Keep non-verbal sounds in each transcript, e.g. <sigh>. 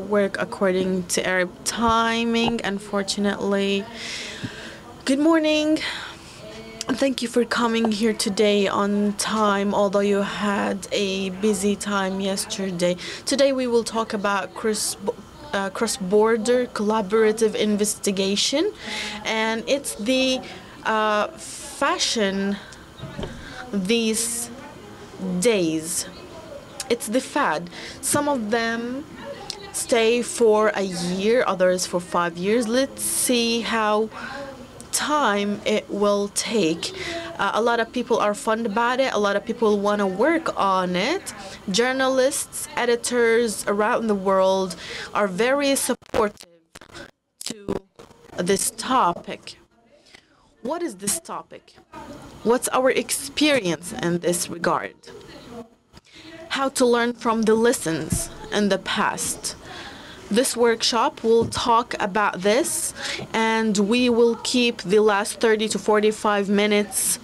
work according to Arab timing, unfortunately. Good morning. Thank you for coming here today on time, although you had a busy time yesterday. Today we will talk about cross uh, cross-border collaborative investigation, and it's the uh, fashion these days. It's the fad. Some of them stay for a year, others for five years. Let's see how time it will take. Uh, a lot of people are fond about it. A lot of people want to work on it. Journalists, editors around the world are very supportive to this topic. What is this topic? What's our experience in this regard? How to learn from the lessons in the past. This workshop will talk about this and we will keep the last 30 to 45 minutes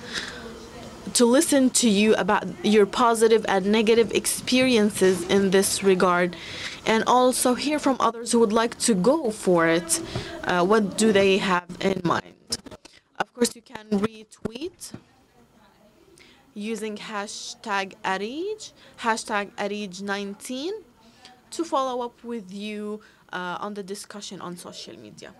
to listen to you about your positive and negative experiences in this regard and also hear from others who would like to go for it. Uh, what do they have in mind? Of course, you can retweet using hashtag Arij, hashtag Arij19 to follow up with you uh, on the discussion on social media.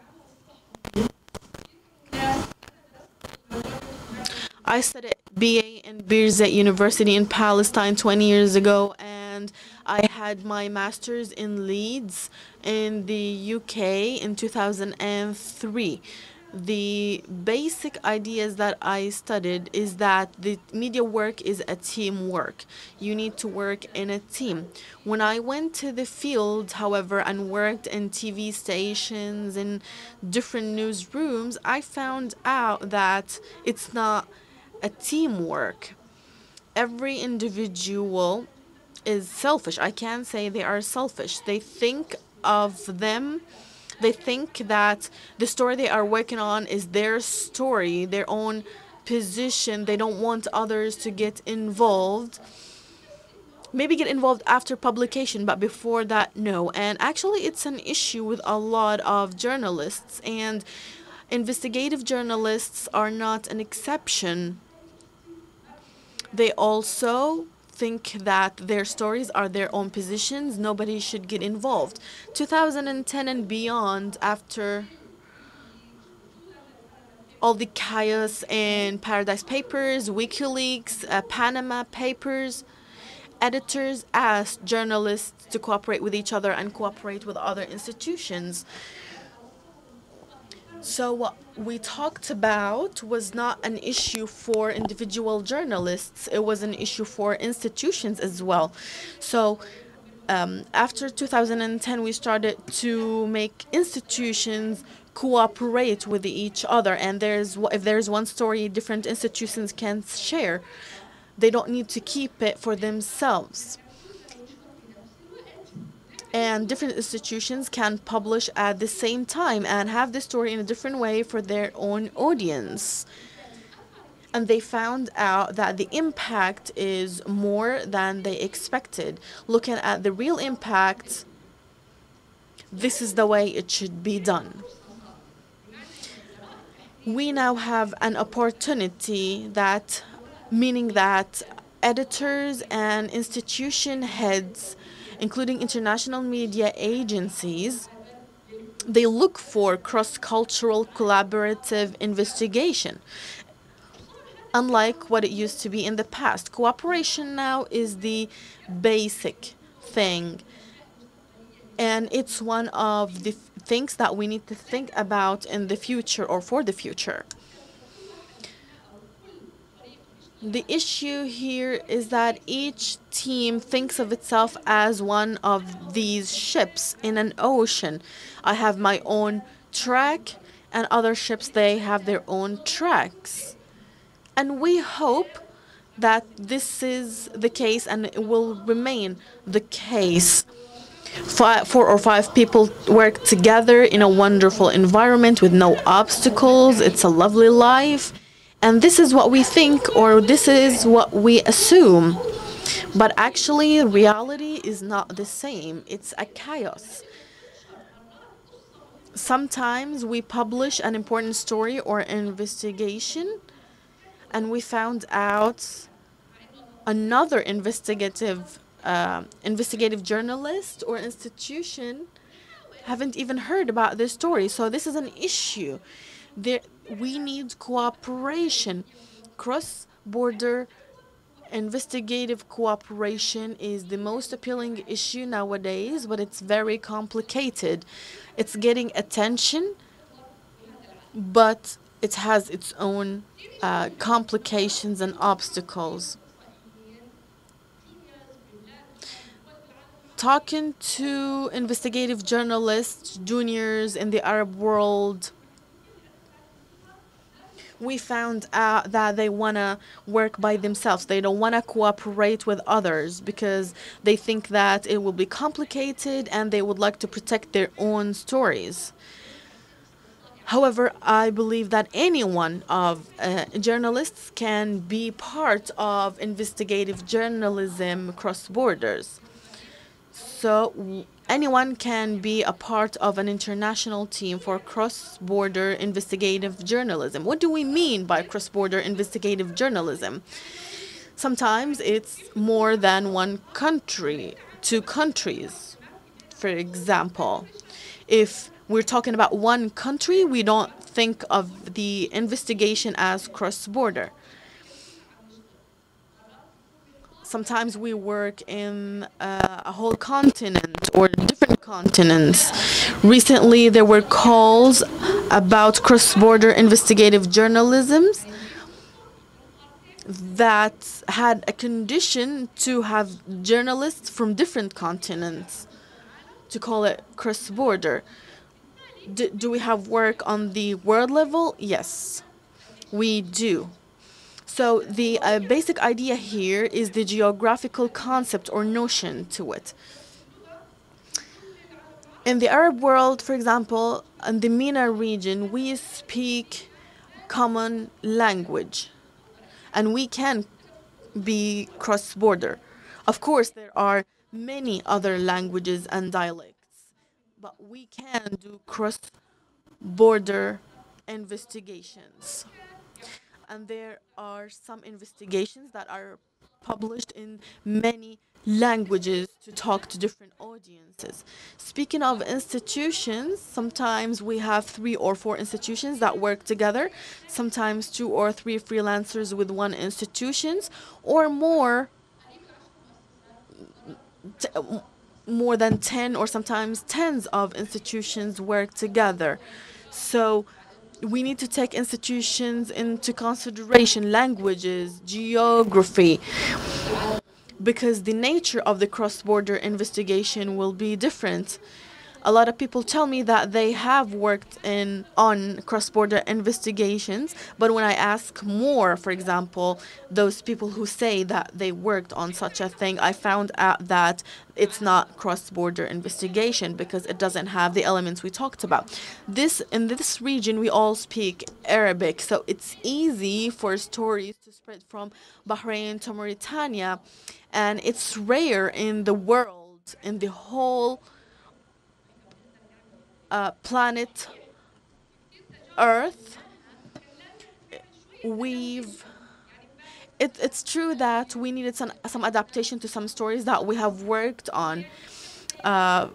I studied BA in Birzeit University in Palestine 20 years ago and I had my master's in Leeds in the UK in 2003 the basic ideas that I studied is that the media work is a team work. You need to work in a team. When I went to the field, however, and worked in TV stations in different newsrooms, I found out that it's not a teamwork. Every individual is selfish. I can't say they are selfish. They think of them they think that the story they are working on is their story, their own position. They don't want others to get involved. Maybe get involved after publication, but before that, no. And actually, it's an issue with a lot of journalists, and investigative journalists are not an exception. They also think that their stories are their own positions. Nobody should get involved. 2010 and beyond, after all the chaos in Paradise Papers, WikiLeaks, uh, Panama Papers, editors asked journalists to cooperate with each other and cooperate with other institutions. So what we talked about was not an issue for individual journalists. It was an issue for institutions as well. So um, after 2010, we started to make institutions cooperate with each other. And there's if there's one story different institutions can share, they don't need to keep it for themselves and different institutions can publish at the same time and have the story in a different way for their own audience. And they found out that the impact is more than they expected. Looking at the real impact, this is the way it should be done. We now have an opportunity that, meaning that editors and institution heads including international media agencies, they look for cross-cultural collaborative investigation. Unlike what it used to be in the past, cooperation now is the basic thing. And it's one of the things that we need to think about in the future or for the future. The issue here is that each team thinks of itself as one of these ships in an ocean. I have my own track, and other ships, they have their own tracks. And we hope that this is the case and it will remain the case. Five, four or five people work together in a wonderful environment with no obstacles. It's a lovely life. And this is what we think or this is what we assume. But actually, reality is not the same. It's a chaos. sometimes we publish an important story or investigation and we found out another investigative uh, investigative journalist or institution haven't even heard about this story so this is an issue there we need cooperation cross border investigative cooperation is the most appealing issue nowadays, but it's very complicated. It's getting attention, but it has its own uh, complications and obstacles. Talking to investigative journalists, juniors in the Arab world, we found out that they want to work by themselves. They don't want to cooperate with others because they think that it will be complicated and they would like to protect their own stories. However, I believe that anyone of uh, journalists can be part of investigative journalism across borders. So anyone can be a part of an international team for cross-border investigative journalism. What do we mean by cross-border investigative journalism? Sometimes it's more than one country, two countries. For example, if we're talking about one country, we don't think of the investigation as cross-border. Sometimes we work in uh, a whole continent or different continents. Recently, there were calls about cross-border investigative journalism that had a condition to have journalists from different continents to call it cross-border. Do, do we have work on the world level? Yes, we do. So the uh, basic idea here is the geographical concept or notion to it. In the Arab world, for example, in the MENA region, we speak common language and we can be cross-border. Of course, there are many other languages and dialects, but we can do cross-border investigations and there are some investigations that are published in many languages to talk to different audiences. Speaking of institutions, sometimes we have three or four institutions that work together, sometimes two or three freelancers with one institutions, or more more than 10 or sometimes tens of institutions work together. So we need to take institutions into consideration, languages, geography, because the nature of the cross-border investigation will be different a lot of people tell me that they have worked in on cross-border investigations but when i ask more for example those people who say that they worked on such a thing i found out that it's not cross-border investigation because it doesn't have the elements we talked about. This in this region we all speak arabic so it's easy for stories to spread from bahrain to mauritania and it's rare in the world in the whole uh, planet Earth, we've it, it's true that we needed some some adaptation to some stories that we have worked on. Uh,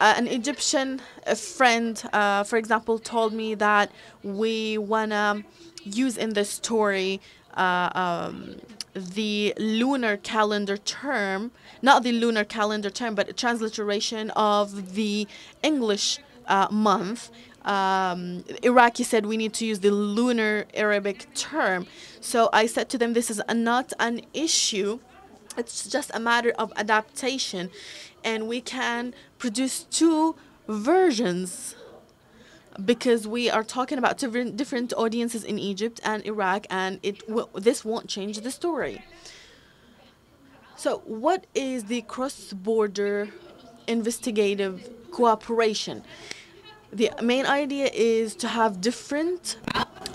an Egyptian friend, uh, for example, told me that we wanna use in the story uh, um, the lunar calendar term, not the lunar calendar term, but transliteration of the English uh, month. Um, Iraqi said we need to use the lunar Arabic term. So I said to them, this is not an issue. It's just a matter of adaptation. And we can produce two versions because we are talking about different different audiences in Egypt and Iraq, and it this won't change the story. So, what is the cross-border investigative cooperation? The main idea is to have different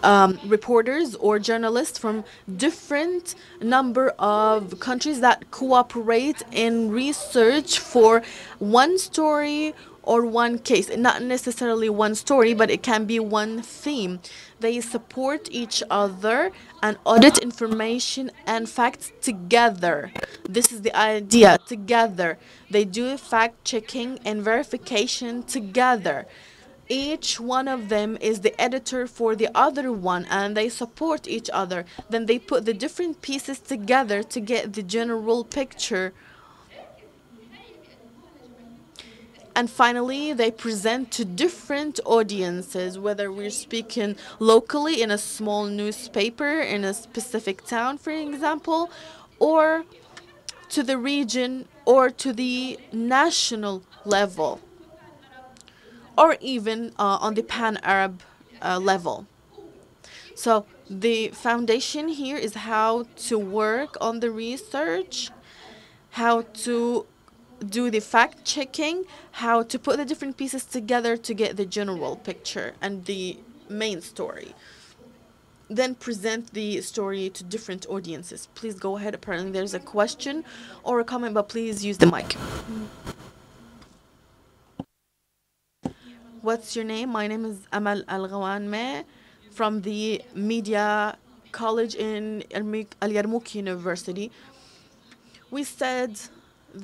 um, reporters or journalists from different number of countries that cooperate in research for one story or one case. Not necessarily one story, but it can be one theme. They support each other and audit information and facts together. This is the idea together. They do fact checking and verification together. Each one of them is the editor for the other one and they support each other. Then they put the different pieces together to get the general picture and finally they present to different audiences whether we're speaking locally in a small newspaper in a specific town for example or to the region or to the national level or even uh, on the pan-arab uh, level. So the foundation here is how to work on the research how to do the fact checking, how to put the different pieces together to get the general picture and the main story. Then present the story to different audiences. Please go ahead. Apparently, there's a question or a comment, but please use the mic. What's your name? My name is Amal Al from the Media College in Al Yarmouk University. We said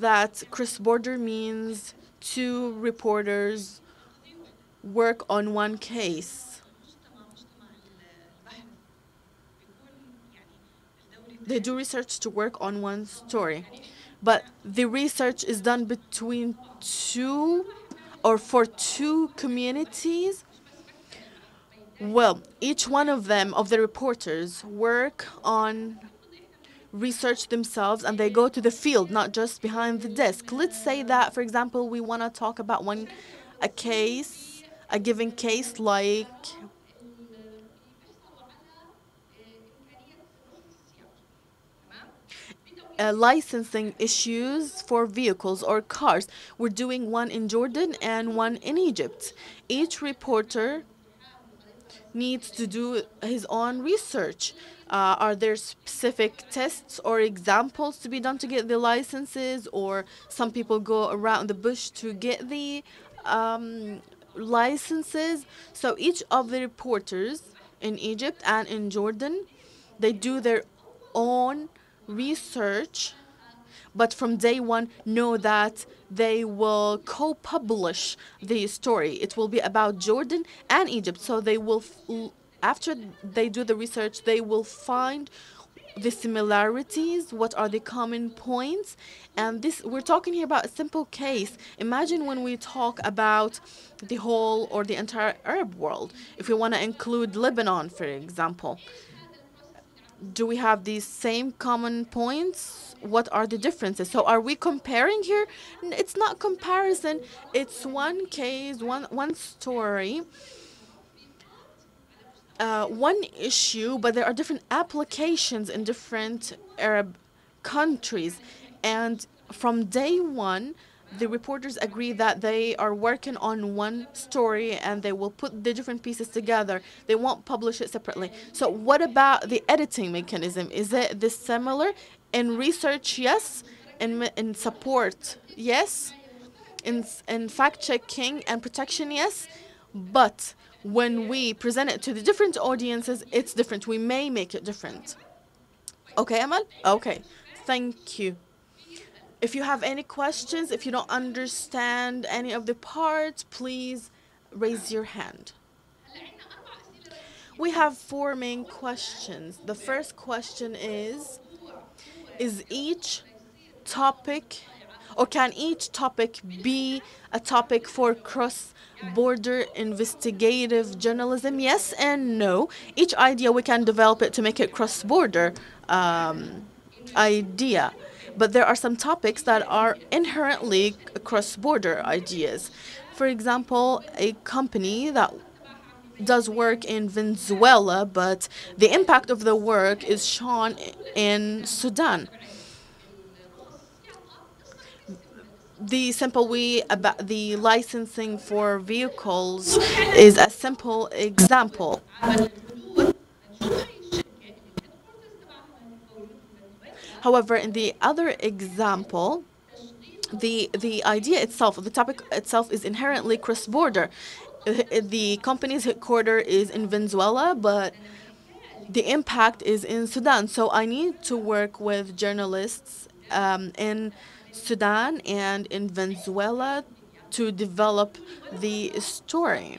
that cross border means two reporters work on one case. They do research to work on one story, but the research is done between two or for two communities. Well, each one of them, of the reporters, work on research themselves and they go to the field, not just behind the desk. Let's say that, for example, we want to talk about one a case, a given case like uh, licensing issues for vehicles or cars. We're doing one in Jordan and one in Egypt. Each reporter needs to do his own research. Uh, are there specific tests or examples to be done to get the licenses, or some people go around the bush to get the um, licenses? So each of the reporters in Egypt and in Jordan, they do their own research but from day one know that they will co-publish the story. It will be about Jordan and Egypt. So they will, after they do the research, they will find the similarities, what are the common points, and this we're talking here about a simple case. Imagine when we talk about the whole or the entire Arab world. If we want to include Lebanon, for example, do we have these same common points? What are the differences? So are we comparing here? It's not comparison. It's one case, one one story, uh, one issue, but there are different applications in different Arab countries. And from day one, the reporters agree that they are working on one story and they will put the different pieces together. They won't publish it separately. So what about the editing mechanism? Is it this similar? In research, yes. In, in support, yes. In, in fact checking and protection, yes. But when we present it to the different audiences, it's different. We may make it different. Okay, Amal? Okay. Thank you. If you have any questions, if you don't understand any of the parts, please raise your hand. We have four main questions. The first question is, is each topic or can each topic be a topic for cross-border investigative journalism? Yes and no. Each idea we can develop it to make it cross-border um, idea but there are some topics that are inherently cross-border ideas. For example, a company that does work in Venezuela, but the impact of the work is shown in Sudan. the simple we about the licensing for vehicles is a simple example. However, in the other example, the the idea itself, the topic itself is inherently cross-border. Uh, the company's headquarter is in Venezuela, but the impact is in Sudan. So I need to work with journalists um, in Sudan and in Venezuela to develop the story.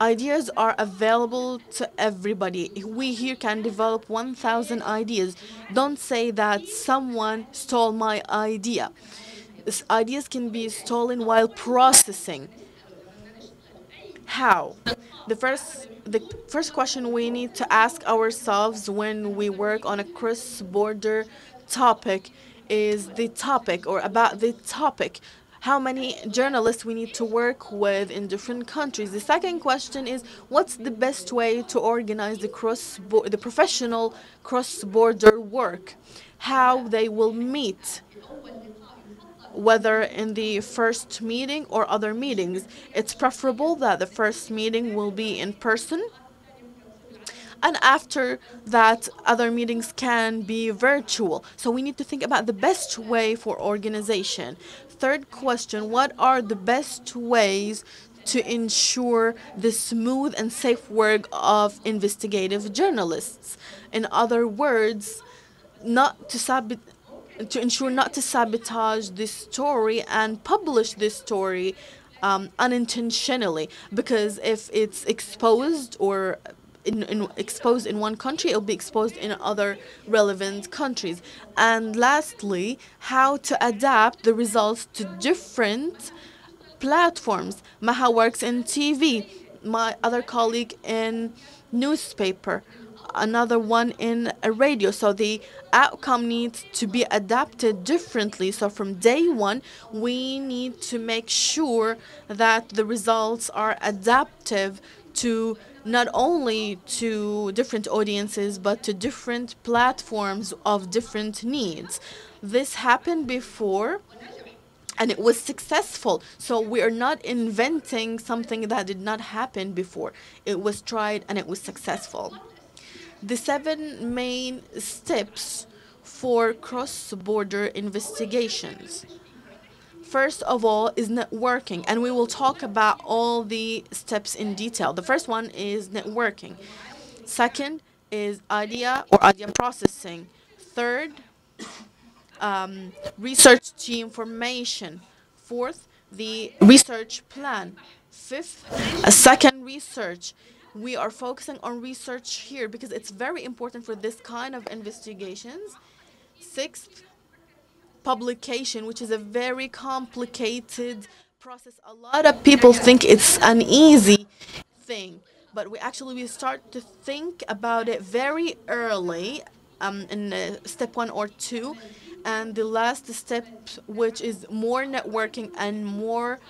Ideas are available to everybody. We here can develop 1,000 ideas. Don't say that someone stole my idea. Ideas can be stolen while processing. How? The first the first question we need to ask ourselves when we work on a cross-border topic is the topic or about the topic. How many journalists we need to work with in different countries? The second question is what's the best way to organize the cross the professional cross-border work? How they will meet whether in the first meeting or other meetings. It's preferable that the first meeting will be in person. And after that, other meetings can be virtual. So we need to think about the best way for organization. Third question What are the best ways to ensure the smooth and safe work of investigative journalists? In other words, not to sabotage to ensure not to sabotage this story and publish this story um, unintentionally because if it's exposed or in, in, exposed in one country, it'll be exposed in other relevant countries. And lastly, how to adapt the results to different platforms. Maha works in TV, my other colleague in newspaper another one in a radio. So the outcome needs to be adapted differently. So from day one, we need to make sure that the results are adaptive to not only to different audiences but to different platforms of different needs. This happened before and it was successful. So we are not inventing something that did not happen before. It was tried and it was successful the seven main steps for cross-border investigations. First of all is networking, and we will talk about all the steps in detail. The first one is networking. Second is idea or idea processing. Third, um, research team formation. Fourth, the research plan. Fifth, a second research we are focusing on research here because it's very important for this kind of investigations. Sixth, publication, which is a very complicated process. A lot of people think it's an easy thing, but we actually we start to think about it very early um, in uh, step one or two. And the last step, which is more networking and more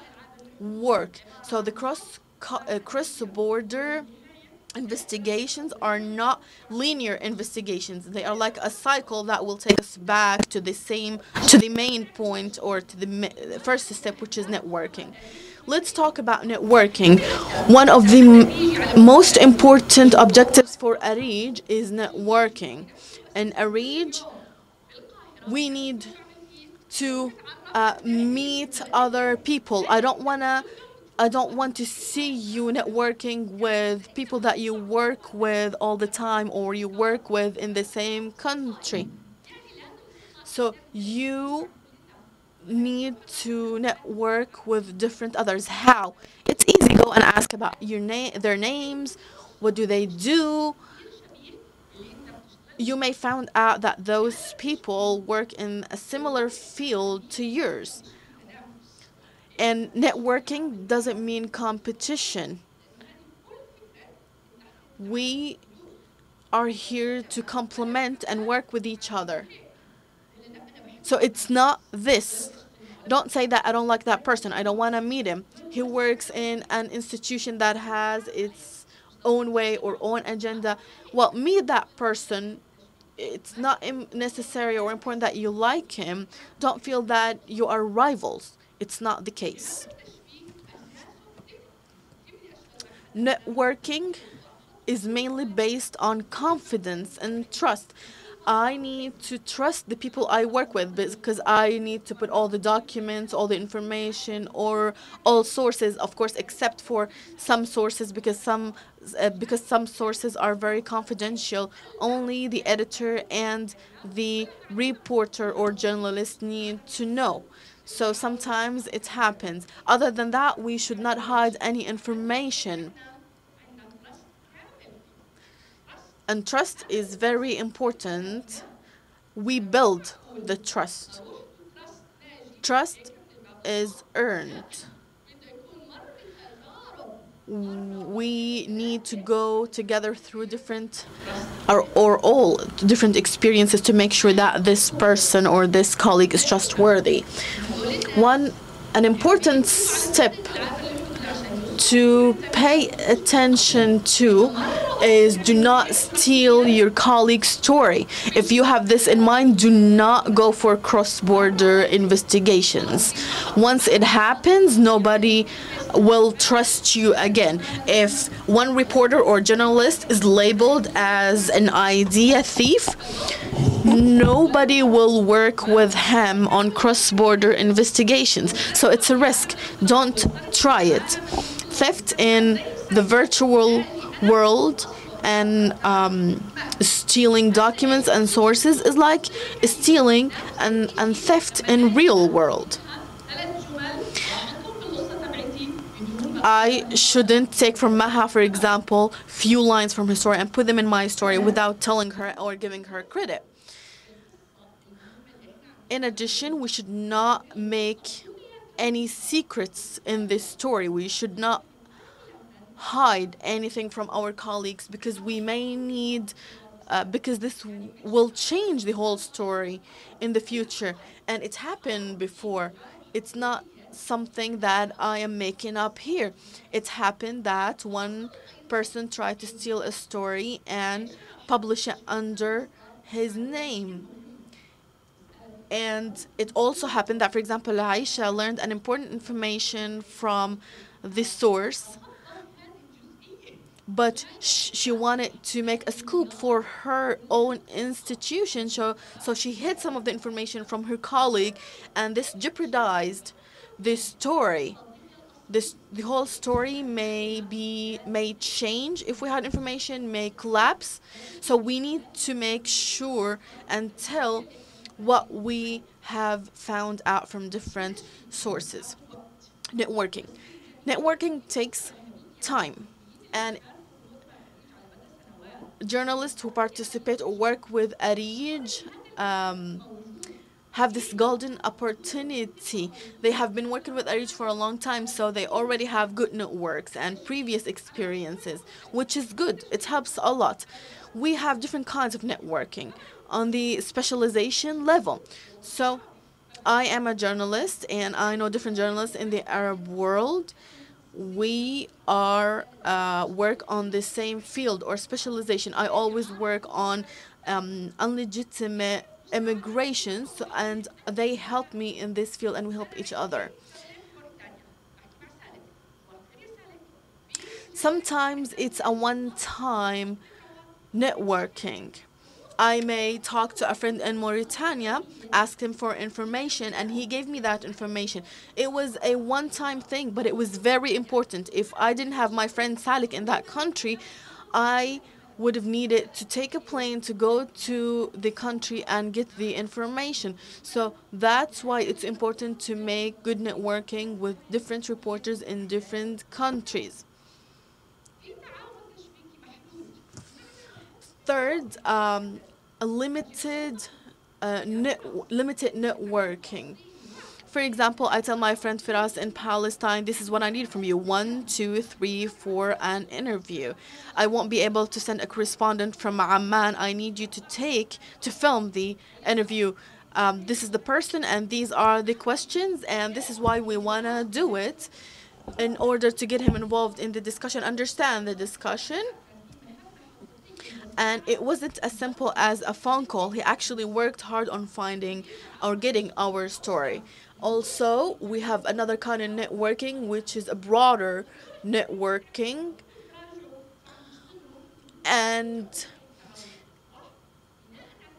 work. So the cross uh, cross border investigations are not linear investigations. They are like a cycle that will take us back to the same to the main point or to the first step which is networking. Let's talk about networking. One of the most important objectives for ARIJ is networking. And ARIJ we need to uh, meet other people. I don't want to I don't want to see you networking with people that you work with all the time or you work with in the same country. So you need to network with different others. How? It's easy. Go and ask about your name, their names. What do they do? You may find out that those people work in a similar field to yours. And networking doesn't mean competition. We are here to complement and work with each other. So it's not this. Don't say that I don't like that person. I don't want to meet him. He works in an institution that has its own way or own agenda. Well, meet that person. It's not necessary or important that you like him. Don't feel that you are rivals. It's not the case. Networking is mainly based on confidence and trust. I need to trust the people I work with because I need to put all the documents, all the information, or all sources, of course, except for some sources because some uh, because some sources are very confidential. Only the editor and the reporter or journalist need to know. So sometimes it happens. Other than that, we should not hide any information. And trust is very important. We build the trust. Trust is earned. We need to go together through different or, or all different experiences to make sure that this person or this colleague is trustworthy. One an important step to pay attention to is do not steal your colleague's story. If you have this in mind, do not go for cross border investigations. Once it happens, nobody will trust you again. If one reporter or journalist is labeled as an idea thief, nobody will work with him on cross border investigations. So it's a risk. Don't try it theft in the virtual world and um, stealing documents and sources is like stealing and, and theft in real world. I shouldn't take from Maha, for example, few lines from her story and put them in my story without telling her or giving her credit. In addition, we should not make any secrets in this story. We should not hide anything from our colleagues because we may need uh, because this will change the whole story in the future and it's happened before it's not something that i am making up here. It's happened that one person tried to steal a story and publish it under his name. And it also happened that for example aisha learned an important information from the source but sh she wanted to make a scoop for her own institution. So so she hid some of the information from her colleague and this jeopardized the story. This the whole story may be may change if we had information may collapse. So we need to make sure and tell what we have found out from different sources. Networking. Networking takes time. And journalists who participate or work with Arij um, have this golden opportunity. They have been working with Arij for a long time, so they already have good networks and previous experiences, which is good. It helps a lot. We have different kinds of networking on the specialization level. So I am a journalist and I know different journalists in the Arab world we are uh, work on the same field or specialization. I always work on um, unlegitimate immigrations, and they help me in this field, and we help each other. Sometimes it's a one-time networking. I may talk to a friend in Mauritania, ask him for information, and he gave me that information. It was a one time thing, but it was very important. If I didn't have my friend Salik in that country, I would have needed to take a plane to go to the country and get the information. So that's why it's important to make good networking with different reporters in different countries. Third, um, a limited, uh, net, limited networking. For example, I tell my friend Firas in Palestine, this is what I need from you. One, two, three, four, an interview. I won't be able to send a correspondent from Amman. I need you to take, to film the interview. Um, this is the person and these are the questions and this is why we want to do it in order to get him involved in the discussion, understand the discussion and it wasn't as simple as a phone call. He actually worked hard on finding or getting our story. Also, we have another kind of networking, which is a broader networking. and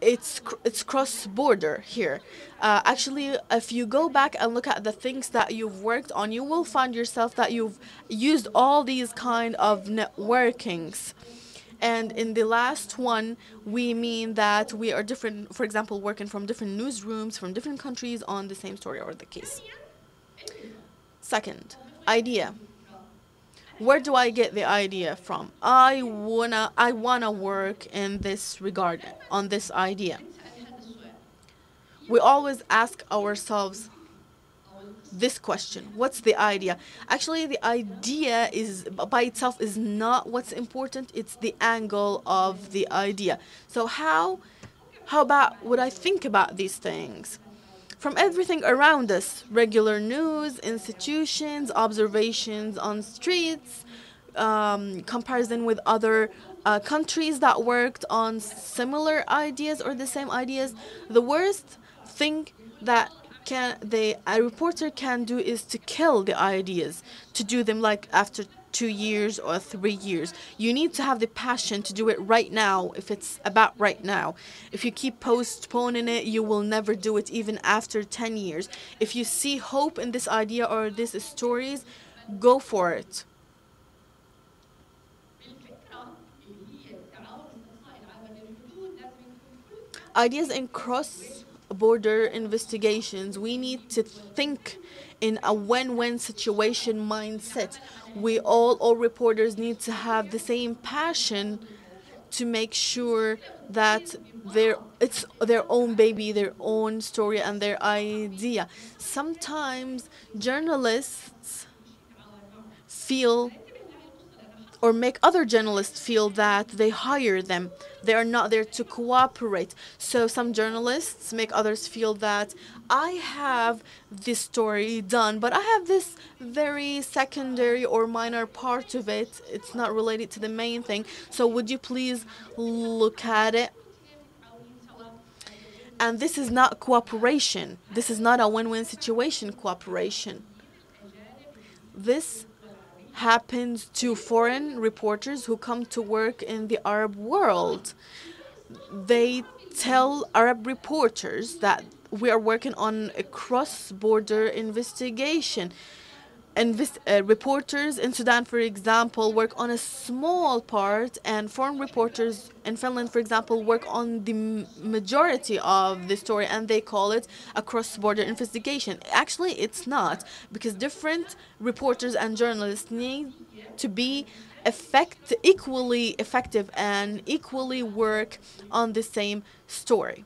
it's it's cross border here. Uh, actually, if you go back and look at the things that you've worked on, you will find yourself that you've used all these kind of networkings. And in the last one, we mean that we are different, for example, working from different newsrooms from different countries on the same story or the case. Second, idea. Where do I get the idea from? I wanna I wanna work in this regard on this idea. We always ask ourselves this question. What's the idea? Actually the idea is by itself is not what's important. It's the angle of the idea. So how how about what i think about these things? From everything around us regular news institutions observations on streets um, comparison with other uh, countries that worked on similar ideas or the same ideas the worst thing that can they a reporter can do is to kill the ideas to do them like after two years or three years. You need to have the passion to do it right now if it's about right now. If you keep postponing it you will never do it even after 10 years. If you see hope in this idea or these stories go for it. Ideas in cross border investigations, we need to think in a win-win situation mindset. We all, all reporters need to have the same passion to make sure that their it's their own baby, their own story and their idea. Sometimes journalists feel or make other journalists feel that they hire them. They are not there to cooperate. So some journalists make others feel that I have this story done, but I have this very secondary or minor part of it. It's not related to the main thing. So would you please look at it? And this is not cooperation. This is not a win-win situation cooperation. This happens to foreign reporters who come to work in the Arab world. They tell Arab reporters that we are working on a cross border investigation invest, uh, reporters in Sudan, for example, work on a small part, and foreign reporters in Finland, for example, work on the majority of the story, and they call it a cross-border investigation. Actually, it's not, because different reporters and journalists need to be effect equally effective and equally work on the same story.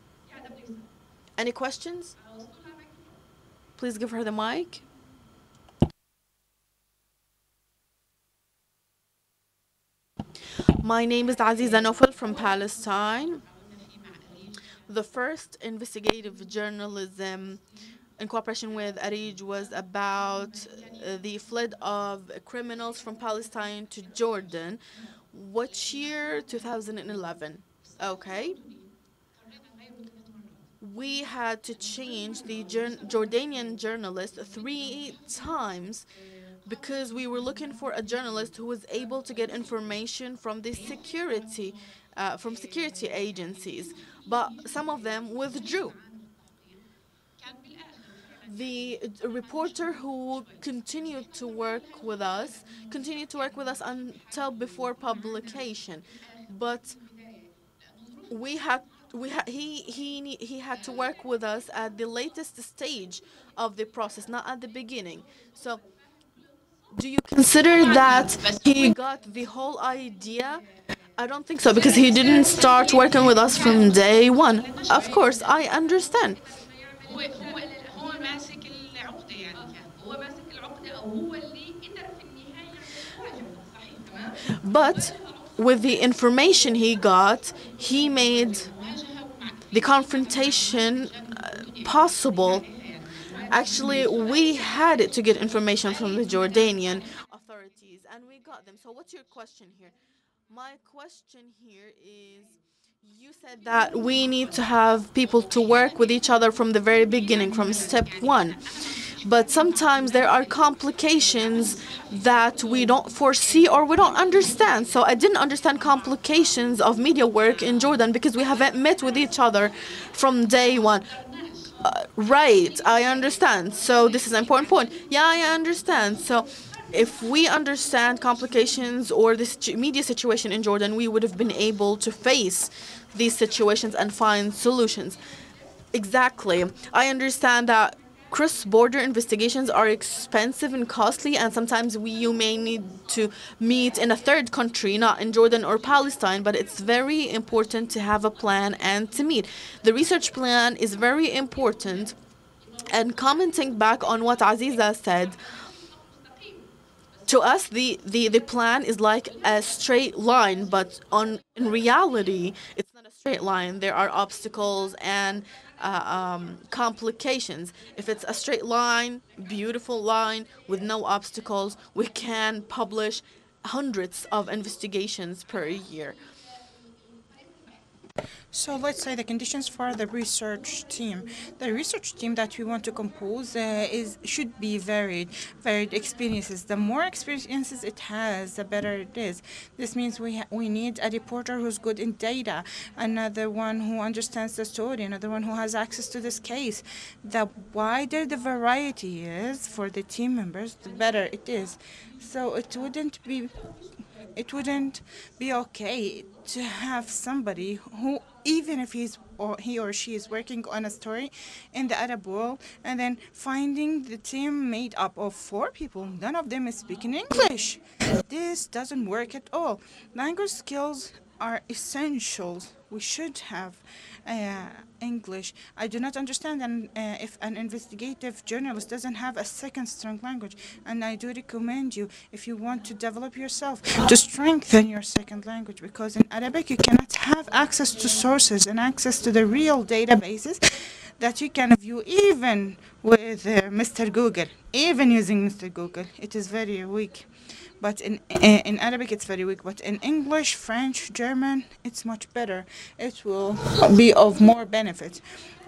Any questions? Please give her the mic. My name is Aziza Nofel from Palestine. The first investigative journalism in cooperation with Arij was about uh, the flood of criminals from Palestine to Jordan. Which year? 2011. Okay. We had to change the Jordanian journalist three times because we were looking for a journalist who was able to get information from the security uh, from security agencies, but some of them withdrew. The reporter who continued to work with us continued to work with us until before publication, but we had we ha- he he he had to work with us at the latest stage of the process, not at the beginning. So do you consider that he got the whole idea? I don't think so because he didn't start working with us from day one. Of course, I understand. But with the information he got, he made the confrontation uh, possible Actually, we had to get information from the Jordanian authorities, and we got them. So, what's your question here? My question here is you said that we need to have people to work with each other from the very beginning, from step one. but sometimes there are complications that we don't foresee or we don't understand. So I didn't understand complications of media work in Jordan because we haven't met with each other from day one. Uh, right, I understand. So this is an important point. Yeah, I understand. So if we understand complications or the media situation in Jordan, we would have been able to face these situations and find solutions. Exactly. I understand that cross-border investigations are expensive and costly and sometimes we you may need to meet in a third country not in Jordan or Palestine but it's very important to have a plan and to meet. The research plan is very important and commenting back on what Aziza said to us the, the the plan is like a straight line but on in reality it's not a straight line. There are obstacles and uh, um, complications. If it's a straight line beautiful line with no obstacles we can publish hundreds of investigations per year so let's say the conditions for the research team. The research team that we want to compose uh, is should be varied, varied experiences. The more experiences it has, the better it is. This means we we need a reporter who's good in data, another one who understands the story, another one who has access to this case. The wider the variety is for the team members, the better it is. So it wouldn't be it wouldn't be okay to have somebody who even if he's or he or she is working on a story in the Arab world and then finding the team made up of four people none of them is speaking English. This doesn't work at all. Language skills are essentials we should have English. I do not understand an, uh, if an investigative journalist doesn't have a second strong language. And I do recommend you, if you want to develop yourself, to strengthen your second language because in Arabic you cannot have access to sources and access to the real databases that you can view even with uh, Mr. Google, even using Mr. Google. It is very weak but in in Arabic it's very weak. But in English, French, German, it's much better. It will be of more benefit.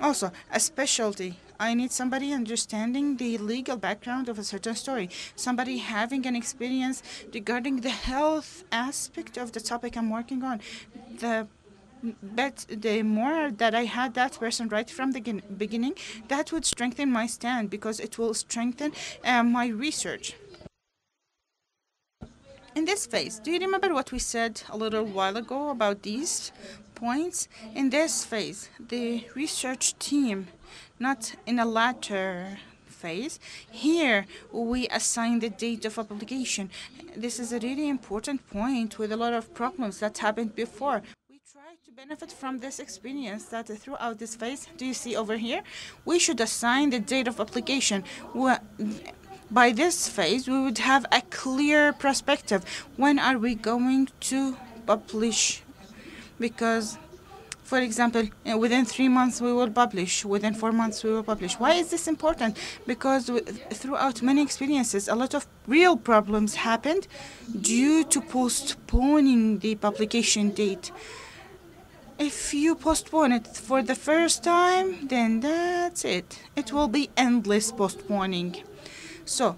Also, a specialty. I need somebody understanding the legal background of a certain story, somebody having an experience regarding the health aspect of the topic I'm working on. The but the more that I had that person right from the beginning, that would strengthen my stand because it will strengthen uh, my research. In this phase, do you remember what we said a little while ago about these points? In this phase, the research team, not in a later phase, here we assign the date of publication. This is a really important point with a lot of problems that happened before. We try to benefit from this experience that throughout this phase, do you see over here? We should assign the date of application by this phase, we would have a clear perspective. When are we going to publish? Because, for example, uh, within three months we will publish, within four months we will publish. Why is this important? Because throughout many experiences, a lot of real problems happened due to postponing the publication date. If you postpone it for the first time, then that's it. It will be endless postponing. So,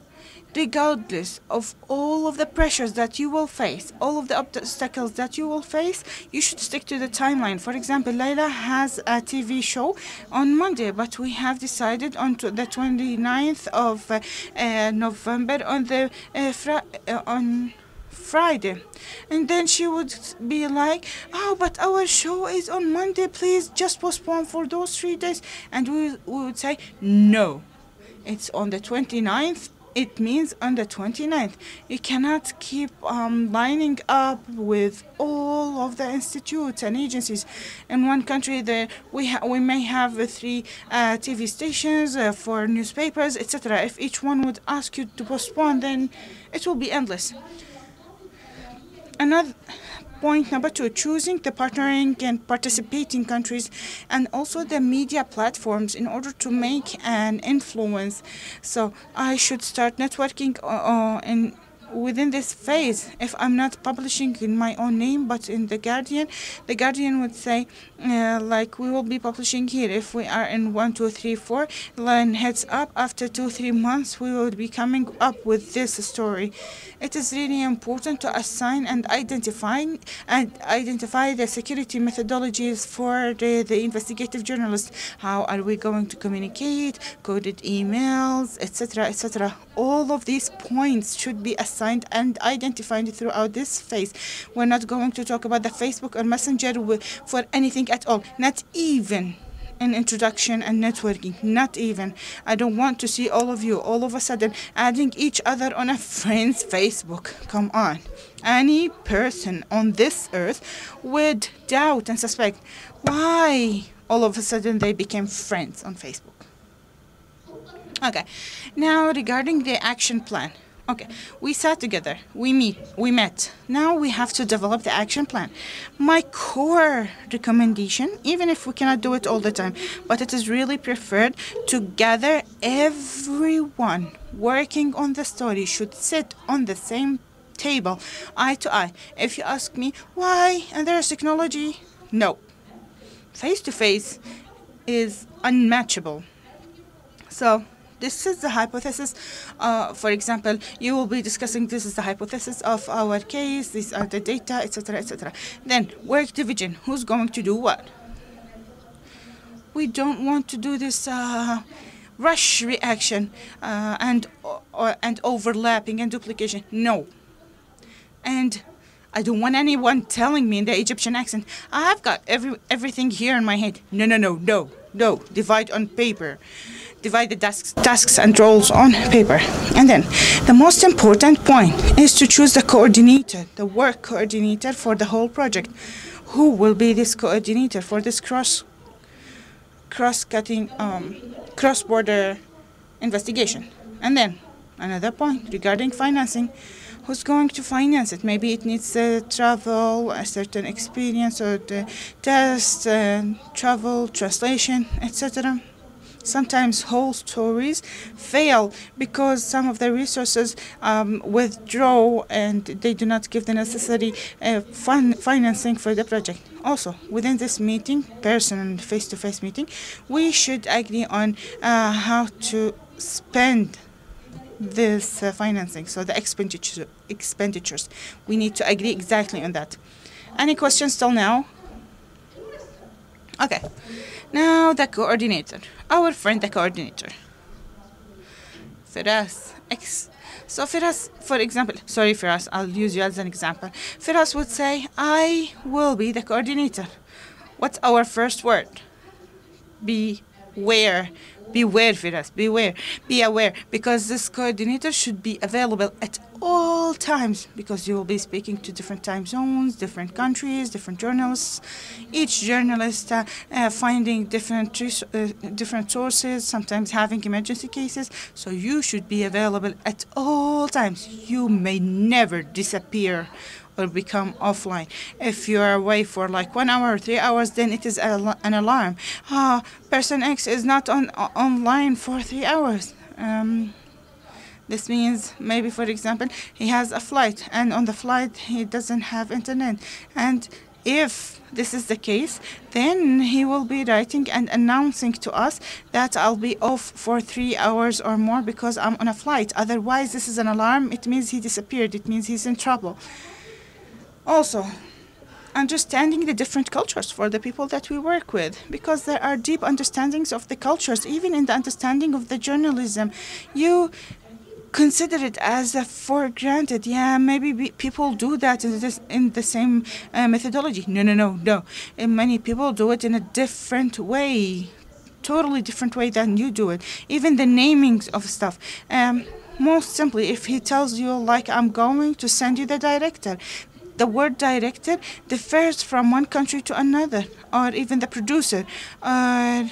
regardless of all of the pressures that you will face, all of the obstacles that you will face, you should stick to the timeline. For example, Layla has a TV show on Monday, but we have decided on the 29th of uh, uh, November on the uh, uh, on Friday. And then she would be like, Oh, but our show is on Monday. Please just postpone for those three days. And we, we would say, No it's on the 29th it means on the 29th. You cannot keep um, lining up with all of the institutes and agencies. In one country, the, we, we may have uh, three uh, TV stations uh, for newspapers, etc. If each one would ask you to postpone, then it will be endless. Another Point number two, choosing the partnering and participating countries and also the media platforms in order to make an influence. So I should start networking uh, uh in within this phase, if I'm not publishing in my own name but in the Guardian, the Guardian would say, uh, like, we will be publishing here. If we are in one, two, three, four, line heads up. After two, three months, we will be coming up with this story. It is really important to assign and identify and identify the security methodologies for the, the investigative journalist. How are we going to communicate? Coded emails, etc., etc. All of these points should be assigned and identified throughout this phase. We're not going to talk about the Facebook or Messenger for anything at all, not even an introduction and networking, not even. I don't want to see all of you all of a sudden adding each other on a friend's Facebook. Come on. Any person on this earth would doubt and suspect why all of a sudden they became friends on Facebook. Okay. Now regarding the action plan. Okay, we sat together, we meet, we met. Now we have to develop the action plan. My core recommendation, even if we cannot do it all the time, but it is really preferred to gather everyone working on the story should sit on the same table, eye to eye. If you ask me why, and there's technology, no. Face to face is unmatchable. So this is the hypothesis. Uh, for example, you will be discussing this is the hypothesis of our case. These are the data, etc., etc. Then work division. Who's going to do what? We don't want to do this uh, rush reaction uh, and or, and overlapping and duplication. No. And I don't want anyone telling me in the Egyptian accent. I've got every everything here in my head. No, no, no, no, no. Divide on paper divide the tasks, tasks and roles on paper. And then the most important point is to choose the coordinator, the work coordinator for the whole project. Who will be this coordinator for this cross cross-cutting um, cross-border investigation? And then another point regarding financing. Who's going to finance it? Maybe it needs uh, travel, a certain experience, or the test, uh, travel, translation, etc sometimes whole stories fail because some of the resources um, withdraw and they do not give the necessary uh, fun financing for the project. Also, within this meeting, person face-to-face meeting, we should agree on uh, how to spend this uh, financing, so the expenditure, expenditures. We need to agree exactly on that. Any questions till now? Okay. Now the coordinator, our friend the coordinator. Firas, ex. So Firas, for example, sorry Firas, I'll use you as an example. Firas would say, I will be the coordinator. What's our first word? Beware. Beware, Firas, beware. Be aware, because this coordinator should be available at all times, because you will be speaking to different time zones, different countries, different journalists. Each journalist uh, uh, finding different uh, different sources, sometimes having emergency cases. So you should be available at all times. You may never disappear or become offline. If you are away for like one hour or three hours, then it is an alarm. Ah, person X is not on online for three hours. Um, this means maybe, for example, he has a flight, and on the flight he doesn't have internet, and if this is the case, then he will be writing and announcing to us that I'll be off for three hours or more because I'm on a flight. Otherwise, this is an alarm. It means he disappeared. It means he's in trouble. Also, understanding the different cultures for the people that we work with because there are deep understandings of the cultures even in the understanding of the journalism. You consider it as a for granted. Yeah maybe be, people do that in, this, in the same uh, methodology. No no no no. And many people do it in a different way totally different way than you do it. Even the namings of stuff. Um, most simply if he tells you like i'm going to send you the director the word director differs from one country to another, or even the producer. Uh,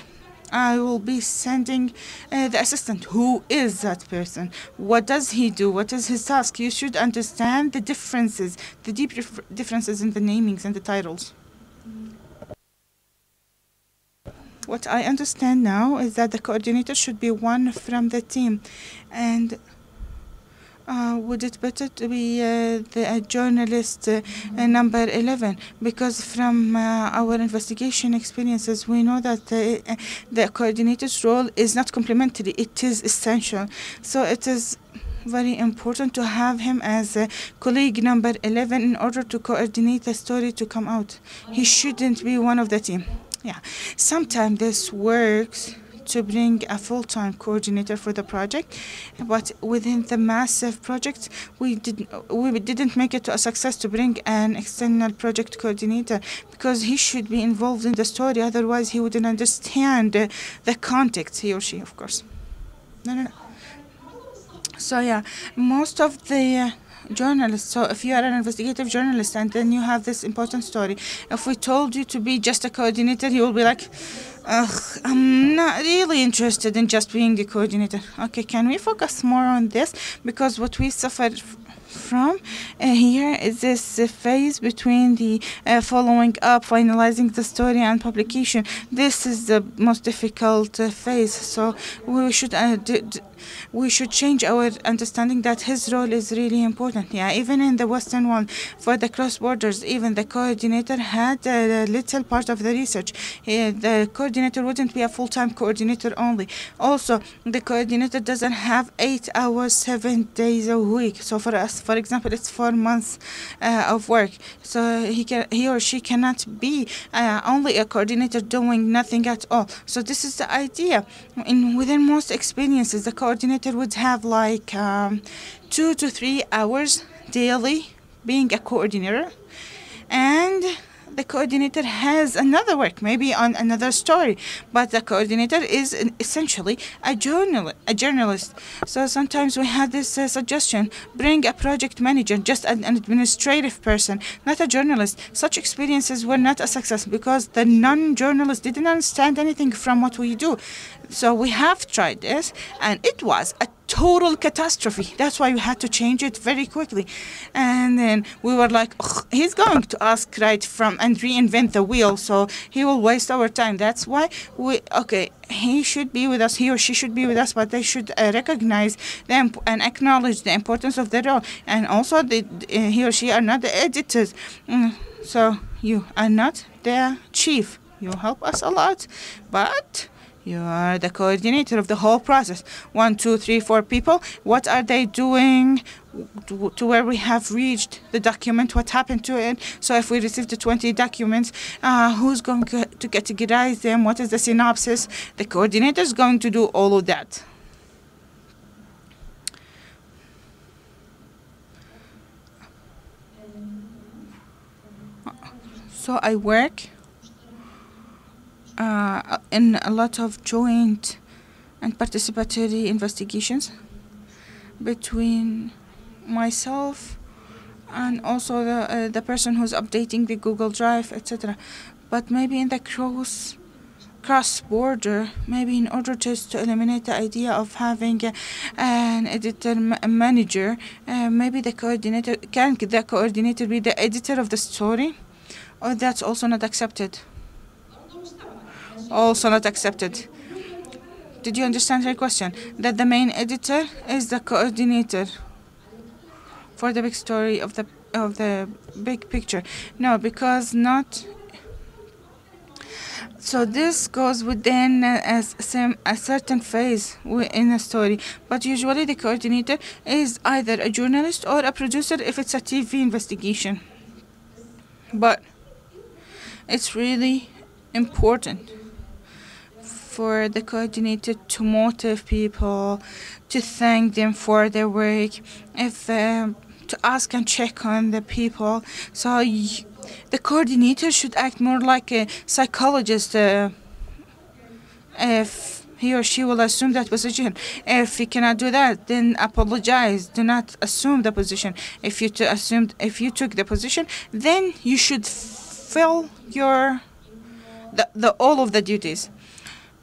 I will be sending uh, the assistant. Who is that person? What does he do? What is his task? You should understand the differences, the deep differences in the namings and the titles. What I understand now is that the coordinator should be one from the team, and uh, would it better to be uh, the journalist uh, uh, number 11 because from uh, our investigation experiences we know that uh, the coordinator's role is not complementary. It is essential. So it is very important to have him as a colleague number 11 in order to coordinate the story to come out. He shouldn't be one of the team. Yeah. Sometimes this works to bring a full-time coordinator for the project but within the massive project we didn't we didn't make it to a success to bring an external project coordinator because he should be involved in the story otherwise he wouldn't understand the context he or she of course. No no no. So yeah most of the uh, journalists so if you are an investigative journalist and then you have this important story if we told you to be just a coordinator you will be like Ugh, I'm not really interested in just being the coordinator. Okay, can we focus more on this? Because what we suffered from uh, here is this uh, phase between the uh, following up, finalizing the story, and publication. This is the most difficult uh, phase. So we should uh, we should change our understanding that his role is really important. Yeah, even in the Western one, for the cross borders, even the coordinator had a little part of the research. The coordinator wouldn't be a full time coordinator only. Also, the coordinator doesn't have eight hours, seven days a week. So for us, for example, it's four months uh, of work. So he can, he or she cannot be uh, only a coordinator doing nothing at all. So this is the idea. In within most experiences, the coordinator would have like um, two to three hours daily being a coordinator, and the coordinator has another work, maybe on another story, but the coordinator is essentially a journal a journalist. So sometimes we had this uh, suggestion: bring a project manager, just an, an administrative person, not a journalist. Such experiences were not a success because the non-journalist didn't understand anything from what we do. So we have tried this, and it was a total catastrophe. That's why we had to change it very quickly. And then we were like, he's going to ask right from and reinvent the wheel, so he will waste our time. That's why we, okay, he should be with us, he or she should be with us, but they should uh, recognize them and acknowledge the importance of their role. And also, the, uh, he or she are not the editors. Mm, so you are not their chief. You help us a lot, but you are the coordinator of the whole process. One, two, three, four people. What are they doing to, where we have reached the document? What happened to it? So, if we received the 20 documents, uh, who's going to categorize them? What is the synopsis? The coordinator is going to do all of that. So, I work in a lot of joint and participatory investigations between myself and also the uh, the person who's updating the Google Drive, etc. But maybe in the cross cross border, maybe in order just to eliminate the idea of having an editor manager, uh, maybe the coordinator can the coordinator be the editor of the story, or that's also not accepted also not accepted. Did you understand her question? That the main editor is the coordinator for the big story of the of the big picture. No, because not. So this goes within uh, some a certain phase in a story, but usually the coordinator is either a journalist or a producer if it's a TV investigation. But it's really important for the coordinator to motivate people, to thank them for their work, if um, to ask and check on the people. So the coordinator should act more like a psychologist. Uh, if he or she will assume that position, if he cannot do that, then apologize. Do not assume the position. If you assumed, if you took the position, then you should fill your the, the all of the duties.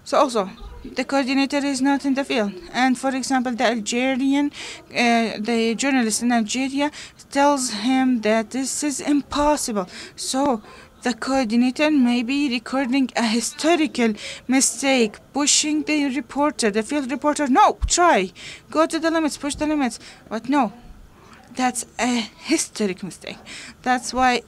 So also, the coordinator is not in the field. And for example, the Algerian, uh, the journalist in Algeria tells him that this is impossible. So the coordinator may be recording a historical mistake, pushing the reporter, the field reporter, no, try, go to the limits, push the limits. But no, that's a historic mistake. That's why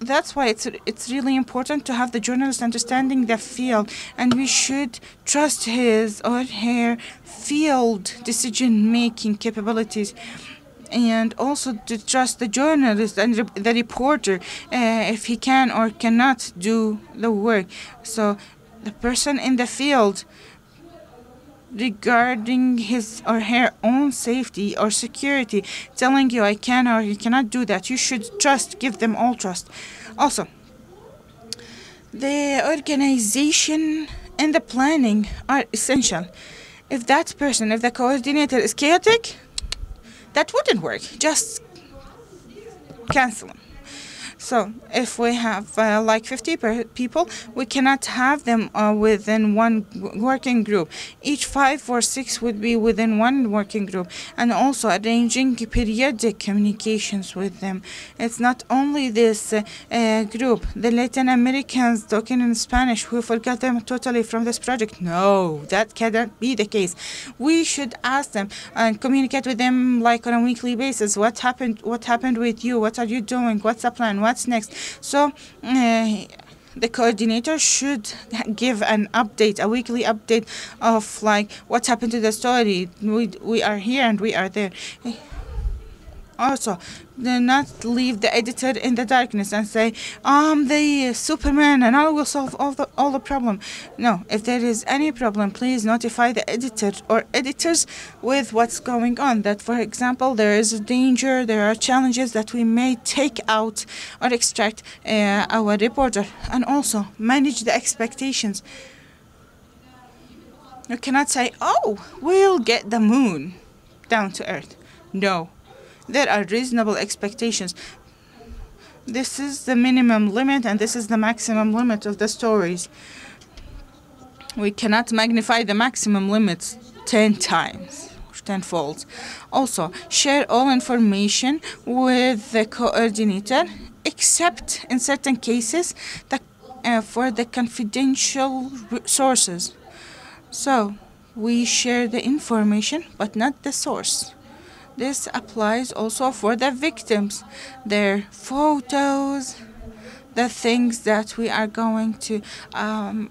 that's why it's it's really important to have the journalist understanding the field and we should trust his or her field decision making capabilities and also to trust the journalist and the reporter uh, if he can or cannot do the work. So the person in the field regarding his or her own safety or security, telling you I can or you cannot do that. You should trust, give them all trust. Also, the organization and the planning are essential. If that person, if the coordinator is chaotic, that wouldn't work. Just cancel them. So if we have uh, like 50 people, we cannot have them uh, within one working group. Each five or six would be within one working group, and also arranging periodic communications with them. It's not only this uh, group, the Latin Americans talking in Spanish, who forgot them totally from this project. No, that cannot be the case. We should ask them and communicate with them like on a weekly basis. What happened? What happened with you? What are you doing? What's the plan? What what's next. So uh, the coordinator should give an update, a weekly update of like what's happened to the story. We we are here and we are there. Also, do not leave the editor in the darkness and say, I'm the Superman and I will solve all the, all the problem. No, if there is any problem, please notify the editor or editors with what's going on. That, for example, there is a danger, there are challenges that we may take out or extract uh, our reporter. And also, manage the expectations. You cannot say, oh, we'll get the moon down to earth. No there are reasonable expectations. This is the minimum limit and this is the maximum limit of the stories. We cannot magnify the maximum limits 10 times tenfold. Also, share all information with the coordinator, except in certain cases uh, for the confidential sources. So, we share the information, but not the source. This applies also for the victims, their photos, the things that we are going to um,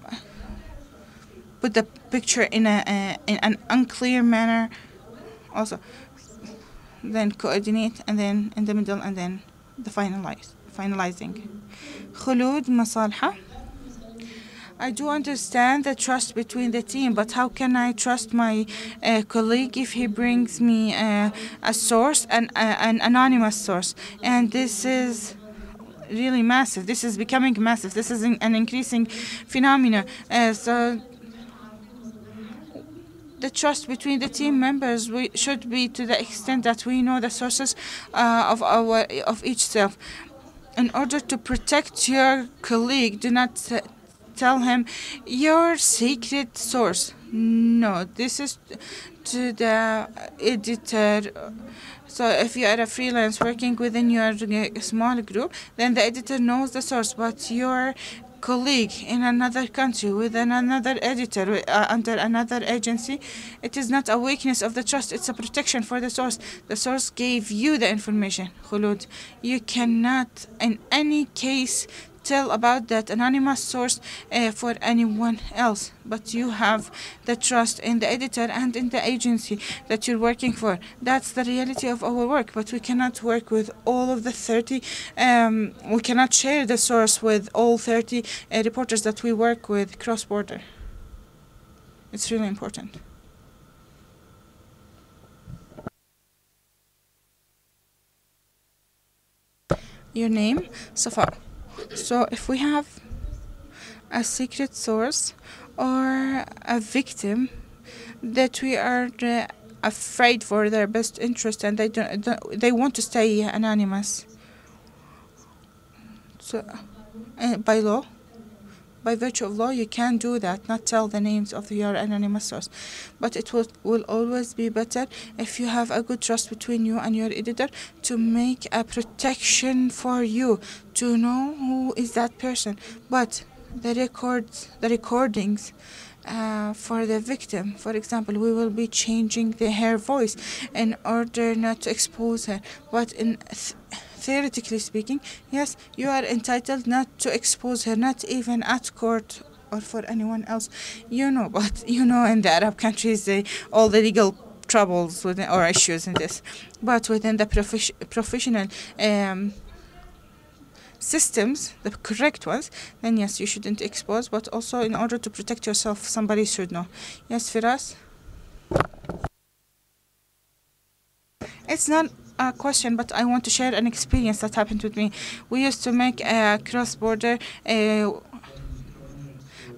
put the picture in a, a in an unclear manner. Also, then coordinate, and then in the middle, and then the finalize finalizing. خلود مصالحة I do understand the trust between the team, but how can I trust my uh, colleague if he brings me uh, a source, an, uh, an anonymous source? And this is really massive. This is becoming massive. This is an increasing phenomenon. Uh, so the trust between the team members we should be to the extent that we know the sources uh, of our of each self. In order to protect your colleague, do not tell him your secret source. No, this is to the editor. So if you are a freelance working within your small group, then the editor knows the source, but your colleague in another country with another editor uh, under another agency, it is not a weakness of the trust, it's a protection for the source. The source gave you the information, Khulud. You cannot, in any case, tell about that anonymous source uh, for anyone else but you have the trust in the editor and in the agency that you're working for. That's the reality of our work but we cannot work with all of the 30 um, we cannot share the source with all 30 uh, reporters that we work with cross border it's really important. Your name Safa so if we have a secret source or a victim that we are uh, afraid for their best interest and they don't, don't they want to stay anonymous. So uh, by law by virtue of law, you can do that, not tell the names of your anonymous source. But it will, will always be better if you have a good trust between you and your editor to make a protection for you to know who is that person. But the records, the recordings, uh, for the victim. For example, we will be changing the her voice in order not to expose her. But in theoretically speaking, yes, you are entitled not to expose her, not even at court or for anyone else. You know, <laughs> but you know, in the Arab countries, they, all the legal troubles within, or issues in this. But within the profi- professional um, systems, the correct ones, then yes, you shouldn't expose. But also, in order to protect yourself, somebody should know. Yes, Firas. It's not a question, but I want to share an experience that happened with me. We used to make a cross-border uh,